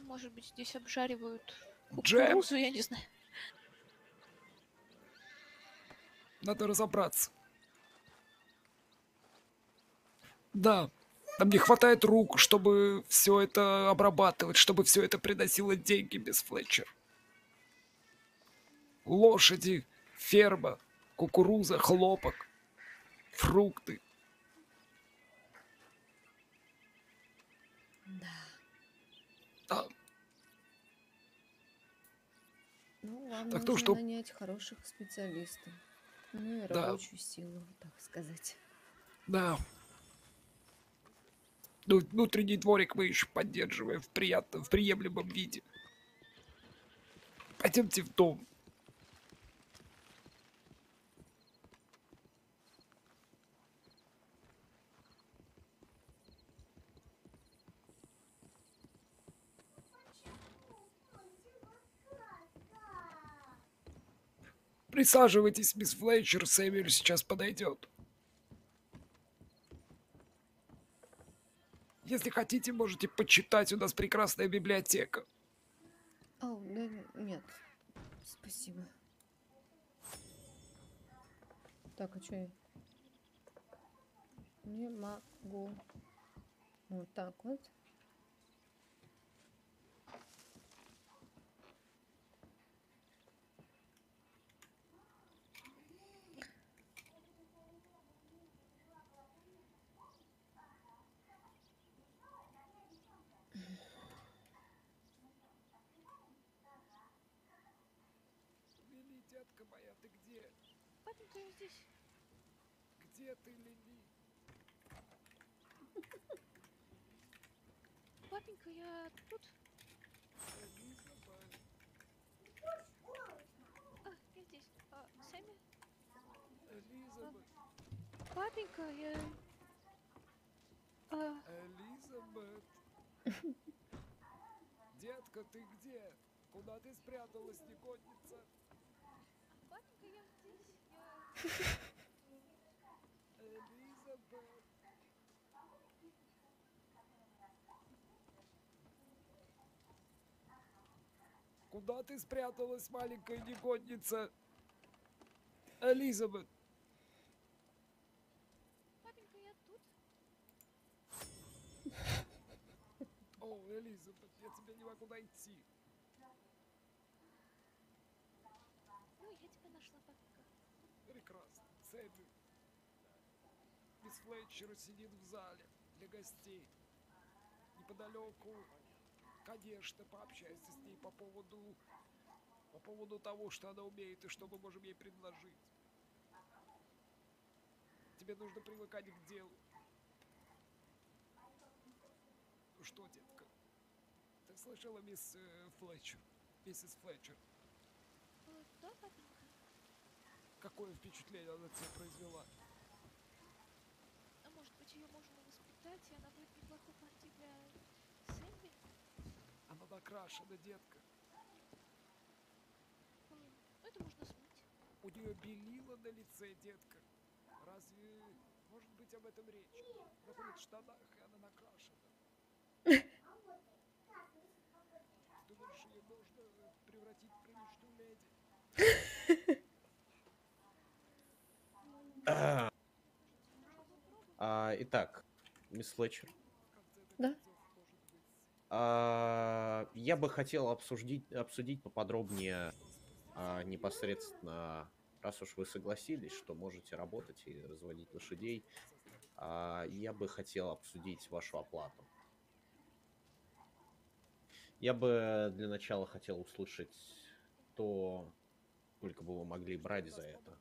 Может быть, здесь обжаривают Джем. кукурузу, я не знаю. Надо разобраться. Да, нам не хватает рук, чтобы все это обрабатывать, чтобы все это приносило деньги без Флетчер. Лошади, ферма, кукуруза, хлопок, фрукты. Да. Ну, вам Так, нужно ну что- нанять хороших специалистов. Ну и Да. рабочую силу, так сказать. Да. Ну, внутренний дворик мы еще поддерживаем в приятном, в приемлемом виде. Пойдемте в дом. Присаживайтесь, мисс Флетчер, Сэмюэль сейчас подойдет. Если хотите, можете почитать, у нас прекрасная библиотека. О, да, нет. Спасибо. Так, а что я? Не могу. Вот так вот. Лили, детка моя, ты где? Папенька, я здесь. Где ты, Лили? Папенька, я тут. А, я здесь. А, Сэмми? Элизабет. Папенька, я... А, Элизабет. Детка, ты где? Куда ты спряталась, негодница? папенька, я здесь. Я... Элизабет. Куда ты спряталась, маленькая негодница? Элизабет. Папенька, я тут. О, Элизабет, я тебя не могу найти. Ну, я тебя нашла, папенька. Сэмми. Мисс Флетчер сидит в зале для гостей. Неподалеку. Конечно, пообщайся с ней по поводу... По поводу того, что она умеет и что мы можем ей предложить. Тебе нужно привыкать к делу. Ну что, детка? Ты слышала, мисс э, Флетчер? Миссис Флетчер? Э, Да, папенька. Какое впечатление она на тебя произвела? А может быть, ее можно воспитать, и она будет неплохой партией для Сэмми? Она накрашена, детка. Ну, это можно смыть. У нее белила на лице, детка. Разве может быть об этом речь? Она ходит в штанах, и она накрашена. Думаешь, ее можно превратить в приличную леди? А, итак, мисс Флетчер. Да? А, я бы хотел обсудить, обсудить поподробнее а, непосредственно, раз уж вы согласились, что можете работать и разводить лошадей, а, я бы хотел обсудить вашу оплату. Я бы для начала хотел услышать то сколько бы вы могли брать за это?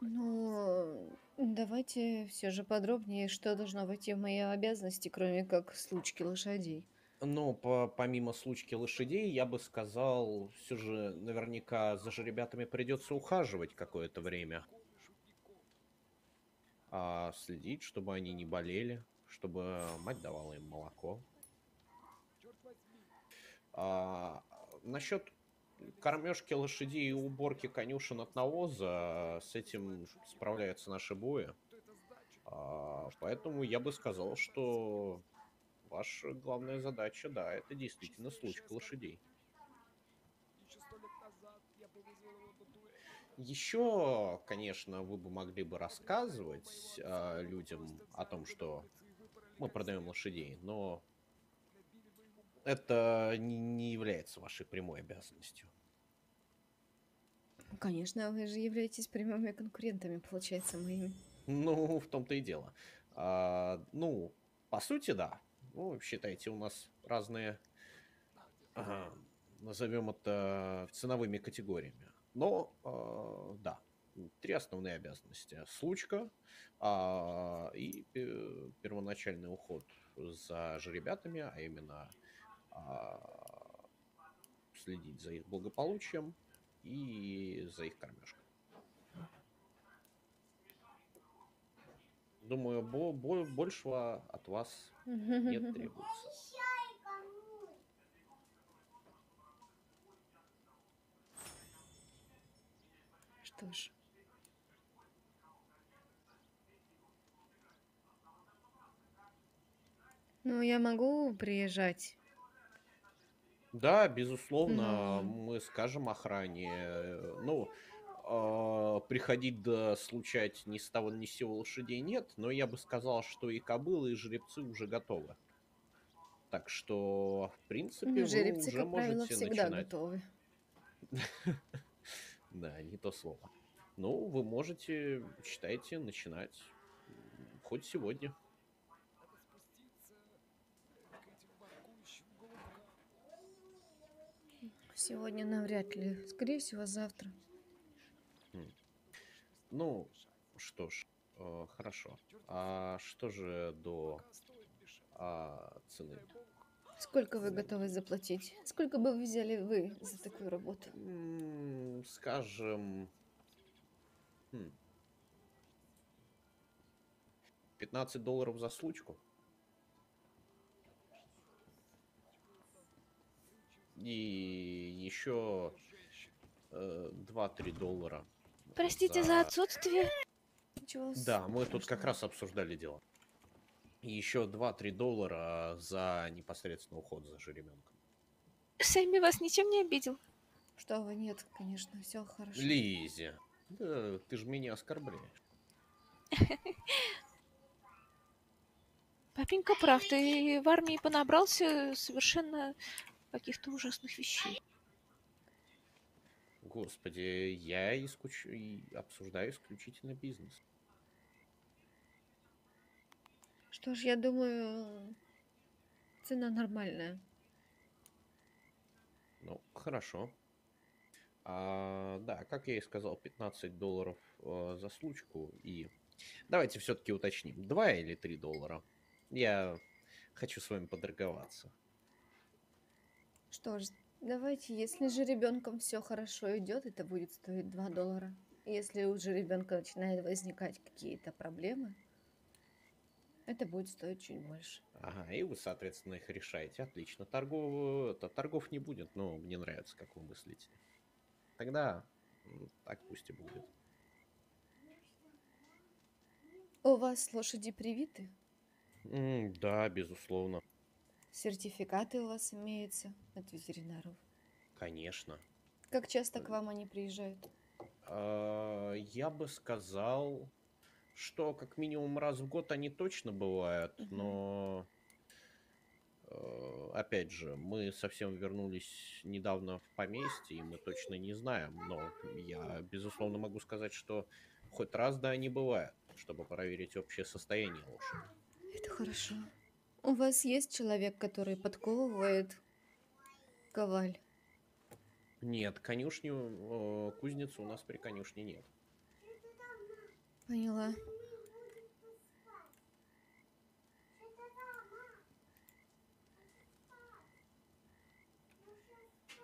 Ну, давайте все же подробнее, что должно войти в мои обязанности, кроме как случки лошадей. Ну, по, помимо случки лошадей, я бы сказал, все же наверняка за жеребятами придется ухаживать какое-то время. А следить, чтобы они не болели, чтобы мать давала им молоко. А, насчет кормежки лошадей и уборки конюшен от навоза, с этим справляются наши бои. А, поэтому я бы сказал, что ваша главная задача, да, это действительно случка лошадей. Еще, конечно, вы бы могли бы рассказывать а, людям о том, что мы продаем лошадей, но это не, не является вашей прямой обязанностью. Ну, Конечно, вы же являетесь прямыми конкурентами, получается, моими. Ну, в том-то и дело. А, ну, по сути, да. Ну, считайте, у нас разные, ага, назовем это ценовыми категориями. Но, а, да, три основные обязанности. Случка а, и пе- первоначальный уход за жеребятами, а именно а, следить за их благополучием и за их кормежкой. Думаю, бо- бо- большего от вас не требуется. Что ж. Ну, я могу приезжать. Да, безусловно, мы скажем охране. э, Ну, а, приходить да случать ни с того ни с сего лошадей нет, но я бы сказал, что и кобылы, и жеребцы уже готовы. Так что, в принципе, Ну, вы жеребцы, уже как правило, можете всегда начинать. готовы. Да, не то слово. Ну, вы можете, считайте, начинать м, хоть сегодня. Сегодня навряд ли. Скорее всего, завтра. М. Ну, что ж, э, хорошо. А что же до а, цены? Сколько вы готовы заплатить? Сколько бы вы взяли вы за такую работу? М, Скажем... хм, 15 долларов за случку. И еще э, 2-3 доллара. Простите за отсутствие. Ничего Да, мы тут как раз обсуждали дело. И еще 2-3 доллара за непосредственно уход за жеребенком. Сэмми вас ничем не обидел. Что вы, нет, конечно, все хорошо. Лизи, да, ты же меня оскорбляешь. Папенька прав, ты в армии понабрался совершенно каких-то ужасных вещей. Господи, я искуч... обсуждаю исключительно бизнес. Что ж, я думаю, цена нормальная. Ну, хорошо. А, да, как я и сказал, 15 долларов э, за случку. И давайте все-таки уточним, 2 или 3 доллара. Я хочу с вами поторговаться. Что ж, давайте, если же ребенком все хорошо идет, это будет стоить 2 доллара. Если у ребенка начинают возникать какие-то проблемы, это будет стоить чуть больше. Ага, и вы, соответственно, их решаете. Отлично. Торгов, это, торгов не будет, но мне нравится, как вы мыслите. Тогда так пусть и будет. У вас лошади привиты? М, да, безусловно. Сертификаты у вас имеются от ветеринаров? Конечно. Как часто к вам они приезжают? А, Я бы сказал, что как минимум раз в год они точно бывают, но э, опять же, мы совсем вернулись недавно в поместье, и мы точно не знаем, но я безусловно могу сказать, что хоть раз да они бывают, чтобы проверить общее состояние лошади. Это хорошо. У вас есть человек, который подковывает коваль? Нет, конюшню, э, кузницу у нас при конюшне нет. Поняла.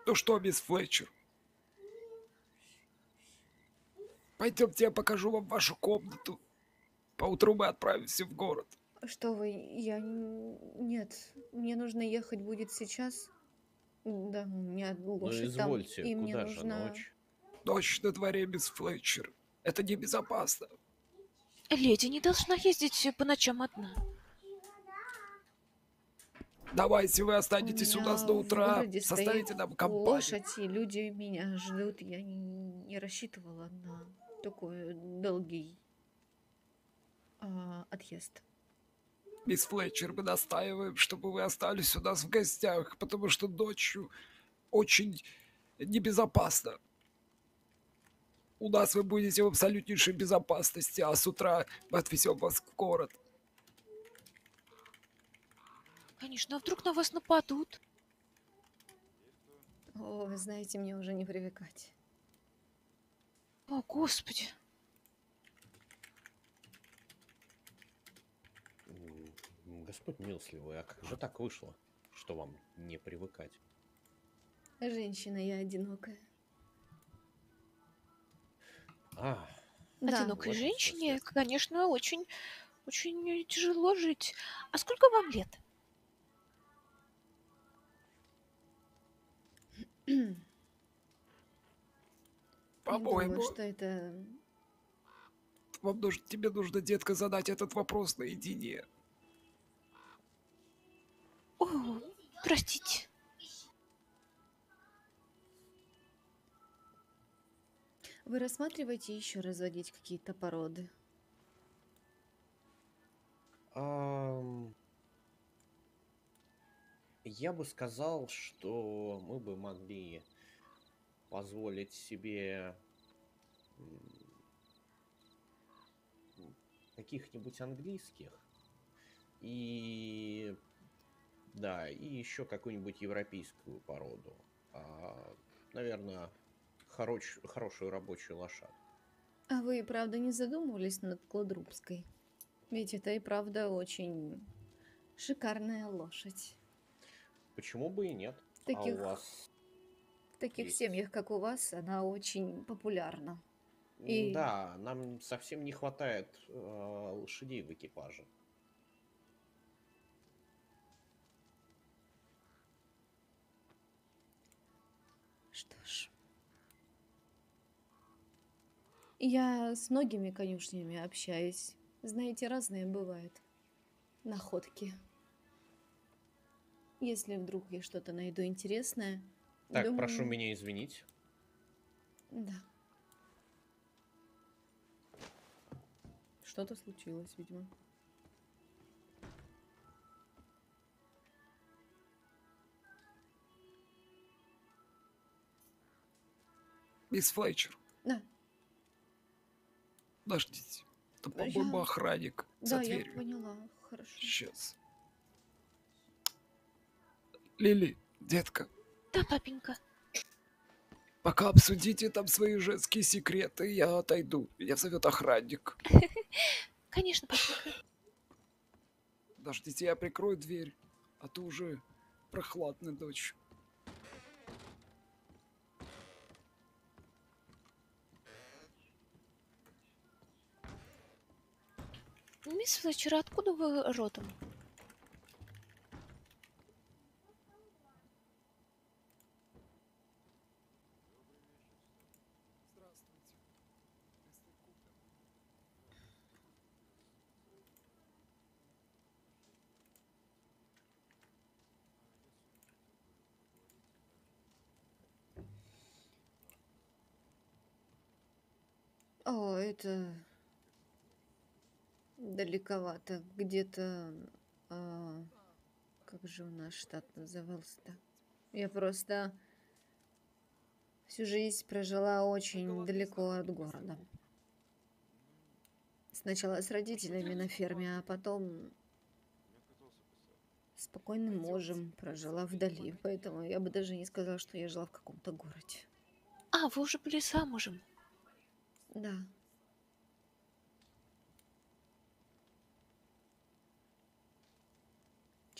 Ну что, мисс Флетчер? Пойдемте, я покажу вам вашу комнату. Поутру мы отправимся в город. Что вы, я... Нет, мне нужно ехать будет сейчас. Да, у меня лошадь там, Ну, извольте, и мне куда же нужно... ночь? Ночь на дворе, мисс Флетчер. Это небезопасно. Леди не должна ездить по ночам одна. Давайте вы останетесь у, меня нас до утра, составите нам компанию. лошадь, и люди меня ждут. Я не, не рассчитывала на такой долгий а, отъезд. Мисс Флетчер, мы настаиваем, чтобы вы остались у нас в гостях, потому что ночью очень небезопасно. У нас вы будете в абсолютнейшей безопасности, а с утра мы отвезем вас в город. Конечно, а вдруг на вас нападут? О, вы знаете, мне уже не привыкать. О, господи. М, Господь милостливый, а как же так вышло, что вам не привыкать? Женщина я одинокая. А, Да. Одинокой Вот женщине, конечно, очень, очень тяжело жить. А сколько вам лет? По-моему, Думаю, что это... вам нужно, тебе нужно, детка, задать этот вопрос наедине. О, простите. Вы рассматриваете еще разводить какие-то породы? ам, Я бы сказал, что мы бы могли позволить себе каких-нибудь английских и да, и еще какую-нибудь европейскую породу. А, наверное, хороч- хорошую рабочую лошадь. А вы, правда, не задумывались над Кладрубской? Ведь это и правда очень шикарная лошадь. Почему бы и нет? В таких, А у вас в таких есть? семьях, как у вас, она очень популярна. И Да, нам совсем не хватает э, лошадей в экипаже. Я с многими конюшнями общаюсь. Знаете, разные бывают. Находки. Если вдруг я что-то найду интересное, Так, думаю- прошу меня извинить. Да. Что-то случилось, видимо. Мисс Флетчер, Подождите. Я- по-моему, охранник за Да, я дверью. поняла. Хорошо. Сейчас. Лили, детка, Да, папенька. пока обсудите там свои женские секреты, я отойду. Меня зовет охранник. Конечно, папенька. Подождите, я прикрою дверь, а то уже прохладно ночью. Мисс Флетчер, откуда вы родом? О, это далековато. Где-то... а, как же у нас штат назывался-то? Я просто всю жизнь прожила очень далеко от города. Сначала с родителями на ферме, а потом спокойным мужем прожила вдали. Поэтому я бы даже не сказала, что я жила в каком-то городе. А, вы уже были замужем. Да.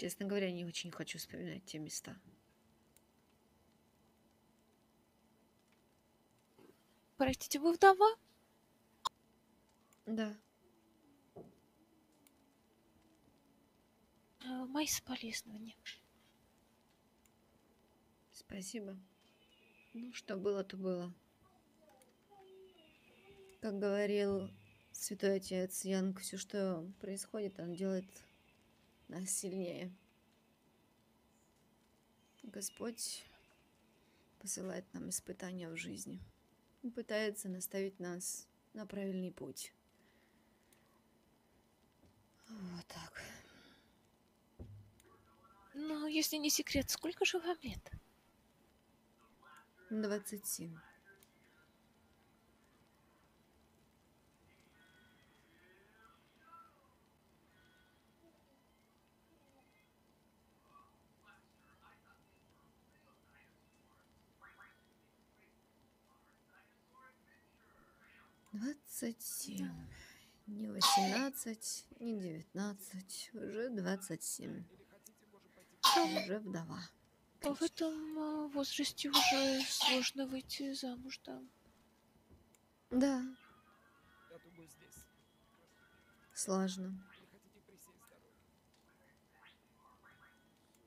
Честно говоря, не очень хочу вспоминать те места. Простите, вы вдова? Да. Э, Мои соболезнования. Спасибо. Ну, что было, то было. Как говорил святой отец Янг, все, что происходит, он делает нас сильнее. Господь посылает нам испытания в жизни и пытается наставить нас на правильный путь. Вот так. Но если не секрет, сколько же вам лет? 27. Двадцать семь. Не восемнадцать, не девятнадцать, уже двадцать семь. Уже вдова. А в этом а, возрасте уже сложно выйти замуж, да? Да, сложно.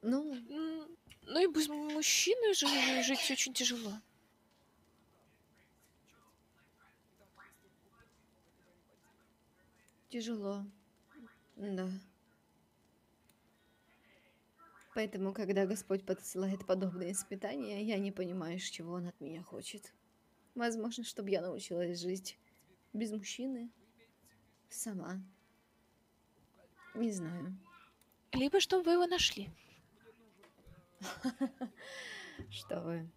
Ну, Ну и без мужчины жить очень тяжело. Тяжело. Да. Поэтому, когда Господь подсылает подобные испытания, я не понимаю, чего Он от меня хочет. Возможно, чтобы я научилась жить без мужчины. Сама. Не знаю. Либо чтобы вы его нашли. Что вы.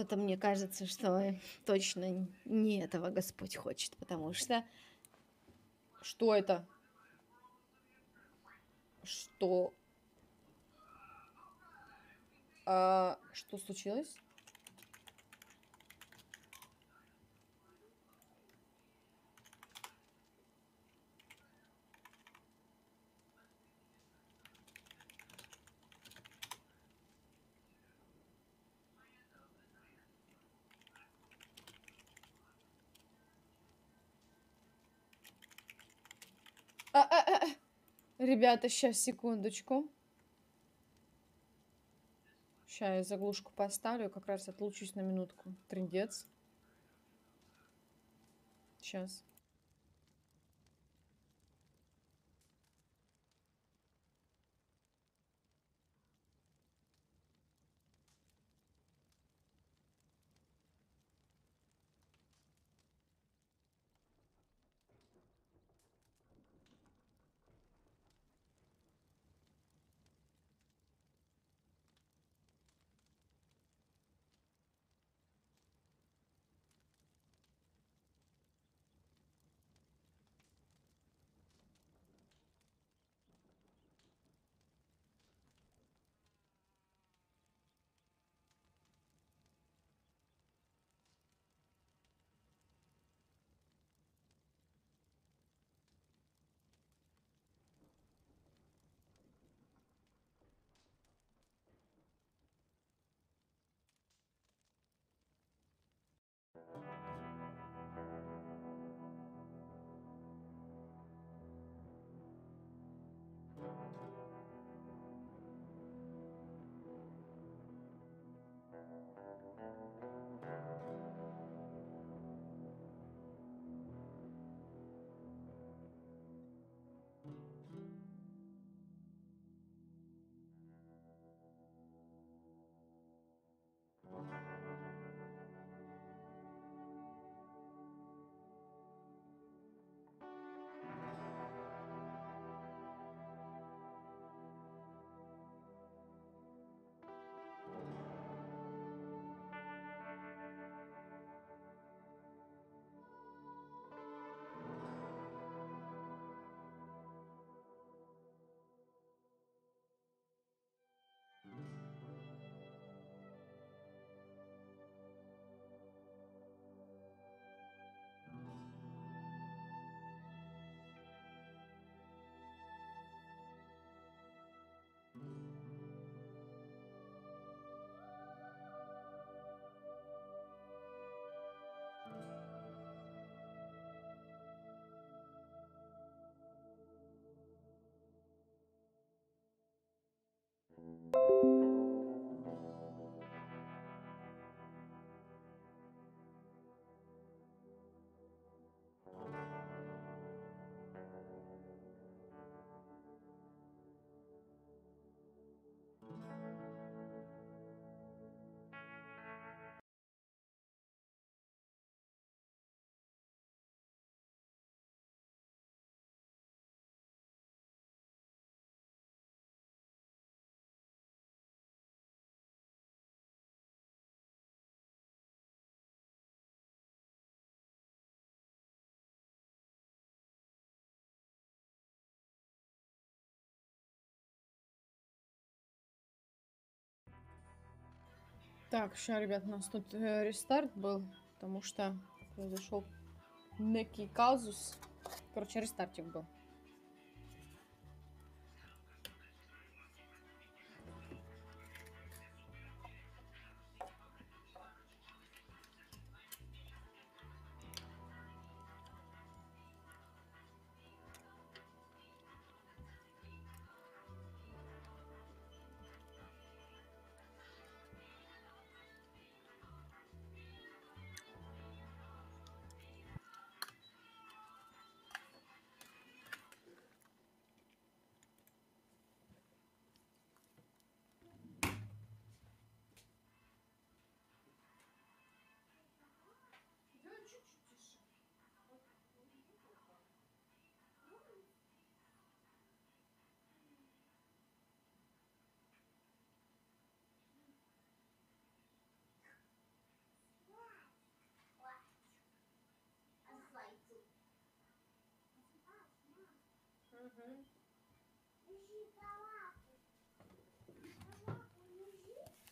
Что-то мне кажется, что точно не этого Господь хочет, потому что... Что это? Что? А, что случилось? А, а, а, а. Ребята, сейчас, секундочку. Сейчас я заглушку поставлю, как раз отлучусь на минутку. Трындец. Сейчас. Так, сейчас, ребят, у нас тут э, рестарт был, потому что произошел некий казус. Короче, рестартик был.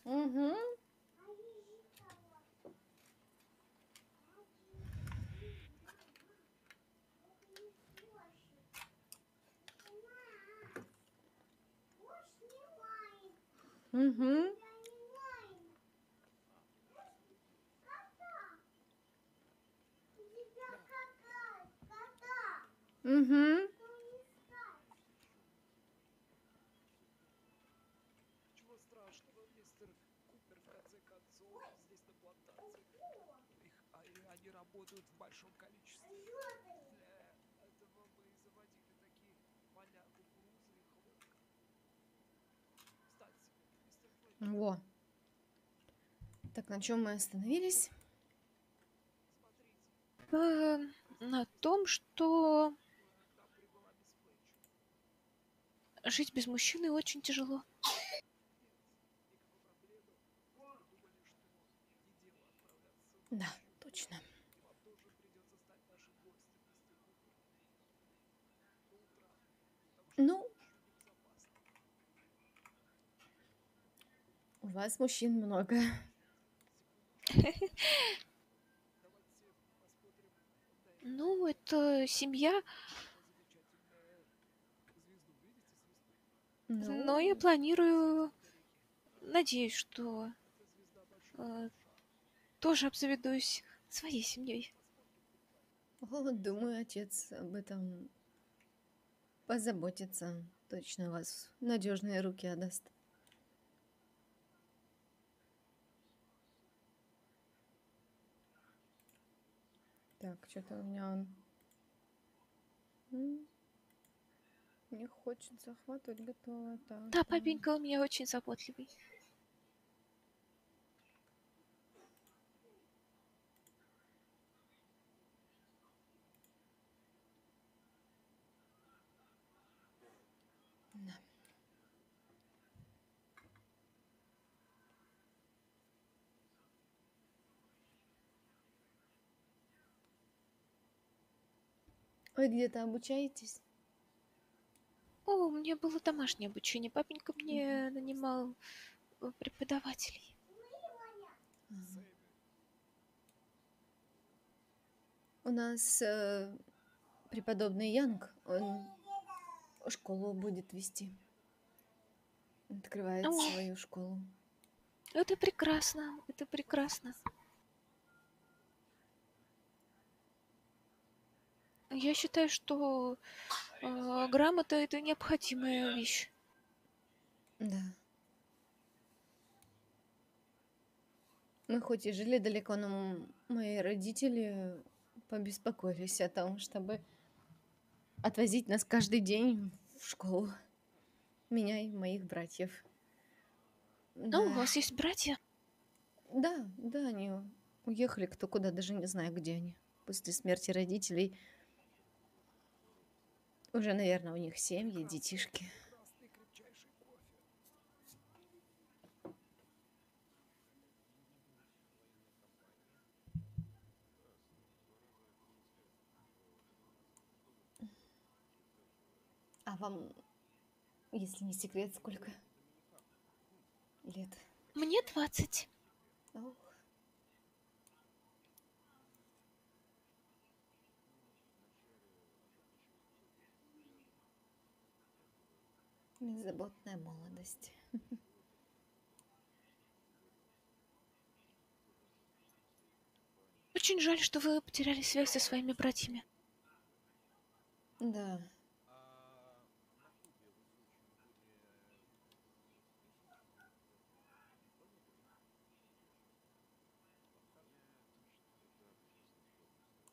Угу. Угу. Угу. Ничего страшного, мистер Купер, в конце концов, здесь на плантации. Их, а- и они работают в большом количестве. Для этого мы заводили такие поля кукурузы и хлопка. Кстати, мистер Флетчер, Во. Так, на чем мы остановились? Э, на том, что жить без мужчины очень тяжело. Да, точно. Ну, у вас мужчин много. Ну, это семья. Но я Ну. планирую, надеюсь, что э, тоже обзаведусь своей семьей. О, думаю, отец об этом позаботится. Точно вас в надежные руки отдаст. Так, что-то у меня он не хочет захватывать, готово. Так, Да, папенька у меня очень заботливый. Вы где-то обучаетесь? О, у меня было домашнее обучение. Папенька мне нанимал э, преподавателей. У нас э, преподобный Янг, он школу будет вести. Открывает О. свою школу. Это прекрасно, это прекрасно. Я считаю, что э, грамота это необходимая вещь. Да. Мы хоть и жили далеко, но мои родители побеспокоились о том, чтобы отвозить нас каждый день в школу. Меня и моих братьев. Ну, у вас есть братья? Да, да, они уехали кто куда, даже не знаю, где они. После смерти родителей уже, наверное, у них семьи, детишки. А вам, если не секрет, сколько лет? Мне 20. Ох. Беззаботная молодость. Очень жаль, что вы потеряли связь со своими братьями. Да.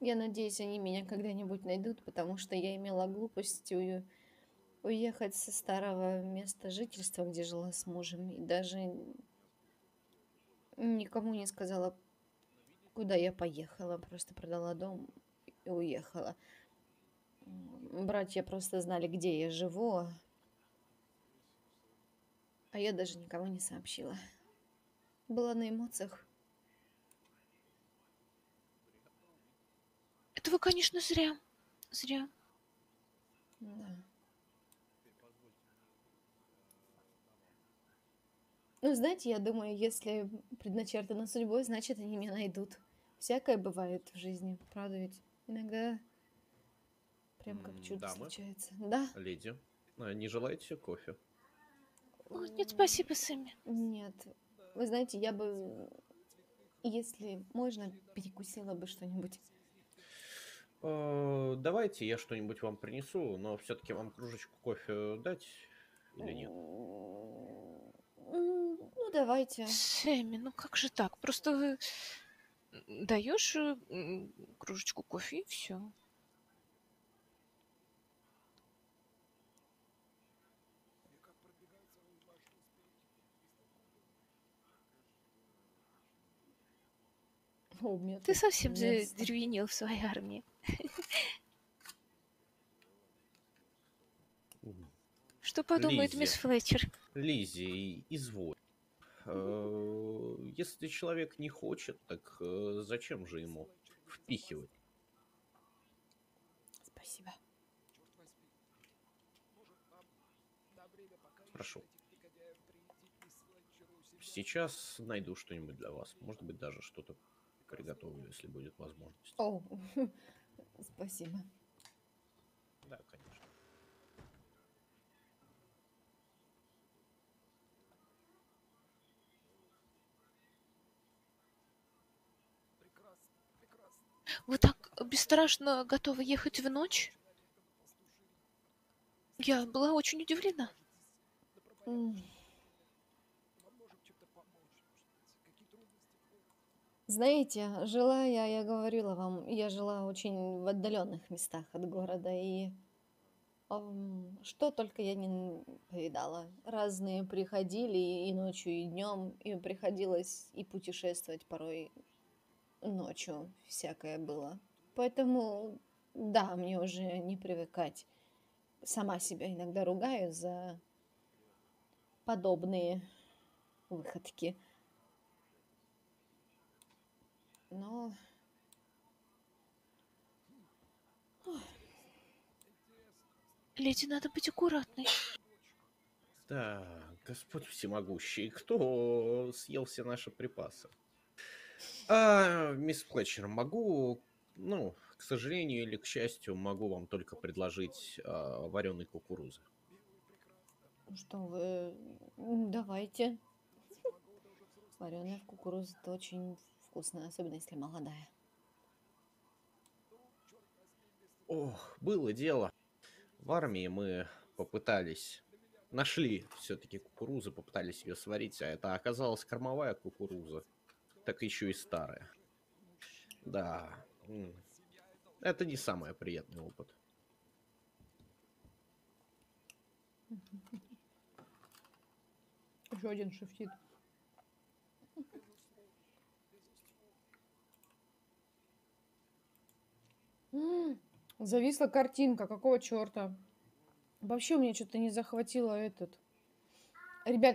Я надеюсь, они меня когда-нибудь найдут, потому что я имела глупость ую- уехать со старого места жительства, где жила с мужем, и даже никому не сказала, куда я поехала, просто продала дом и уехала. Братья просто знали, где я живу, а- а я даже никому не сообщила. Была на эмоциях. Это вы, конечно, зря. Зря. Да. Ну, знаете, я думаю, если предначертано судьбой, значит, они меня найдут. Всякое бывает в жизни, правда ведь? Иногда прям как чудо дамы? случается. Да? Леди, а не желаете кофе? О, нет, спасибо, Сэмми. Нет. Вы знаете, я бы, если можно, перекусила бы что-нибудь. Э, Давайте я что-нибудь вам принесу, но все-таки вам кружечку кофе дать или нет? Ну, давайте. Сэмми, ну как же так? Просто даешь кружечку кофе и все. О, Ты совсем задеревенел в своей армии. Что подумает Лиззи. мисс Флетчер? Лизи, изволь. Э, Если человек не хочет, так э, зачем же ему впихивать? Спасибо. Прошу. Сейчас найду что-нибудь для вас. Может быть, даже что-то приготовлю, если будет возможность. О, спасибо. Да, конечно. Вы так бесстрашно готовы ехать в ночь? Я была очень удивлена. Знаете, жила я, я говорила вам, я жила очень в отдаленных местах от города, и что только я не повидала. Разные приходили и ночью, и днем, и приходилось и путешествовать порой ночью, всякое было. Поэтому, да, мне уже не привыкать. Сама себя иногда ругаю за подобные выходки. Но... Леди, надо быть аккуратной. Да, Господь всемогущий, кто съел все наши припасы? А, мисс Флетчер, могу, ну, к сожалению или к счастью, могу вам только предложить вареной кукурузы. Ну Что вы... Давайте. Вареная кукуруза это очень вкусно, особенно если молодая. Ох, было дело. В армии мы попытались, нашли все-таки кукурузу, попытались ее сварить, а это оказалась кормовая кукуруза, так еще и старая. Да, это не самый приятный опыт. Еще один шифтит. Зависла картинка, какого черта? Вообще у меня что-то не захватило этот. Ребят,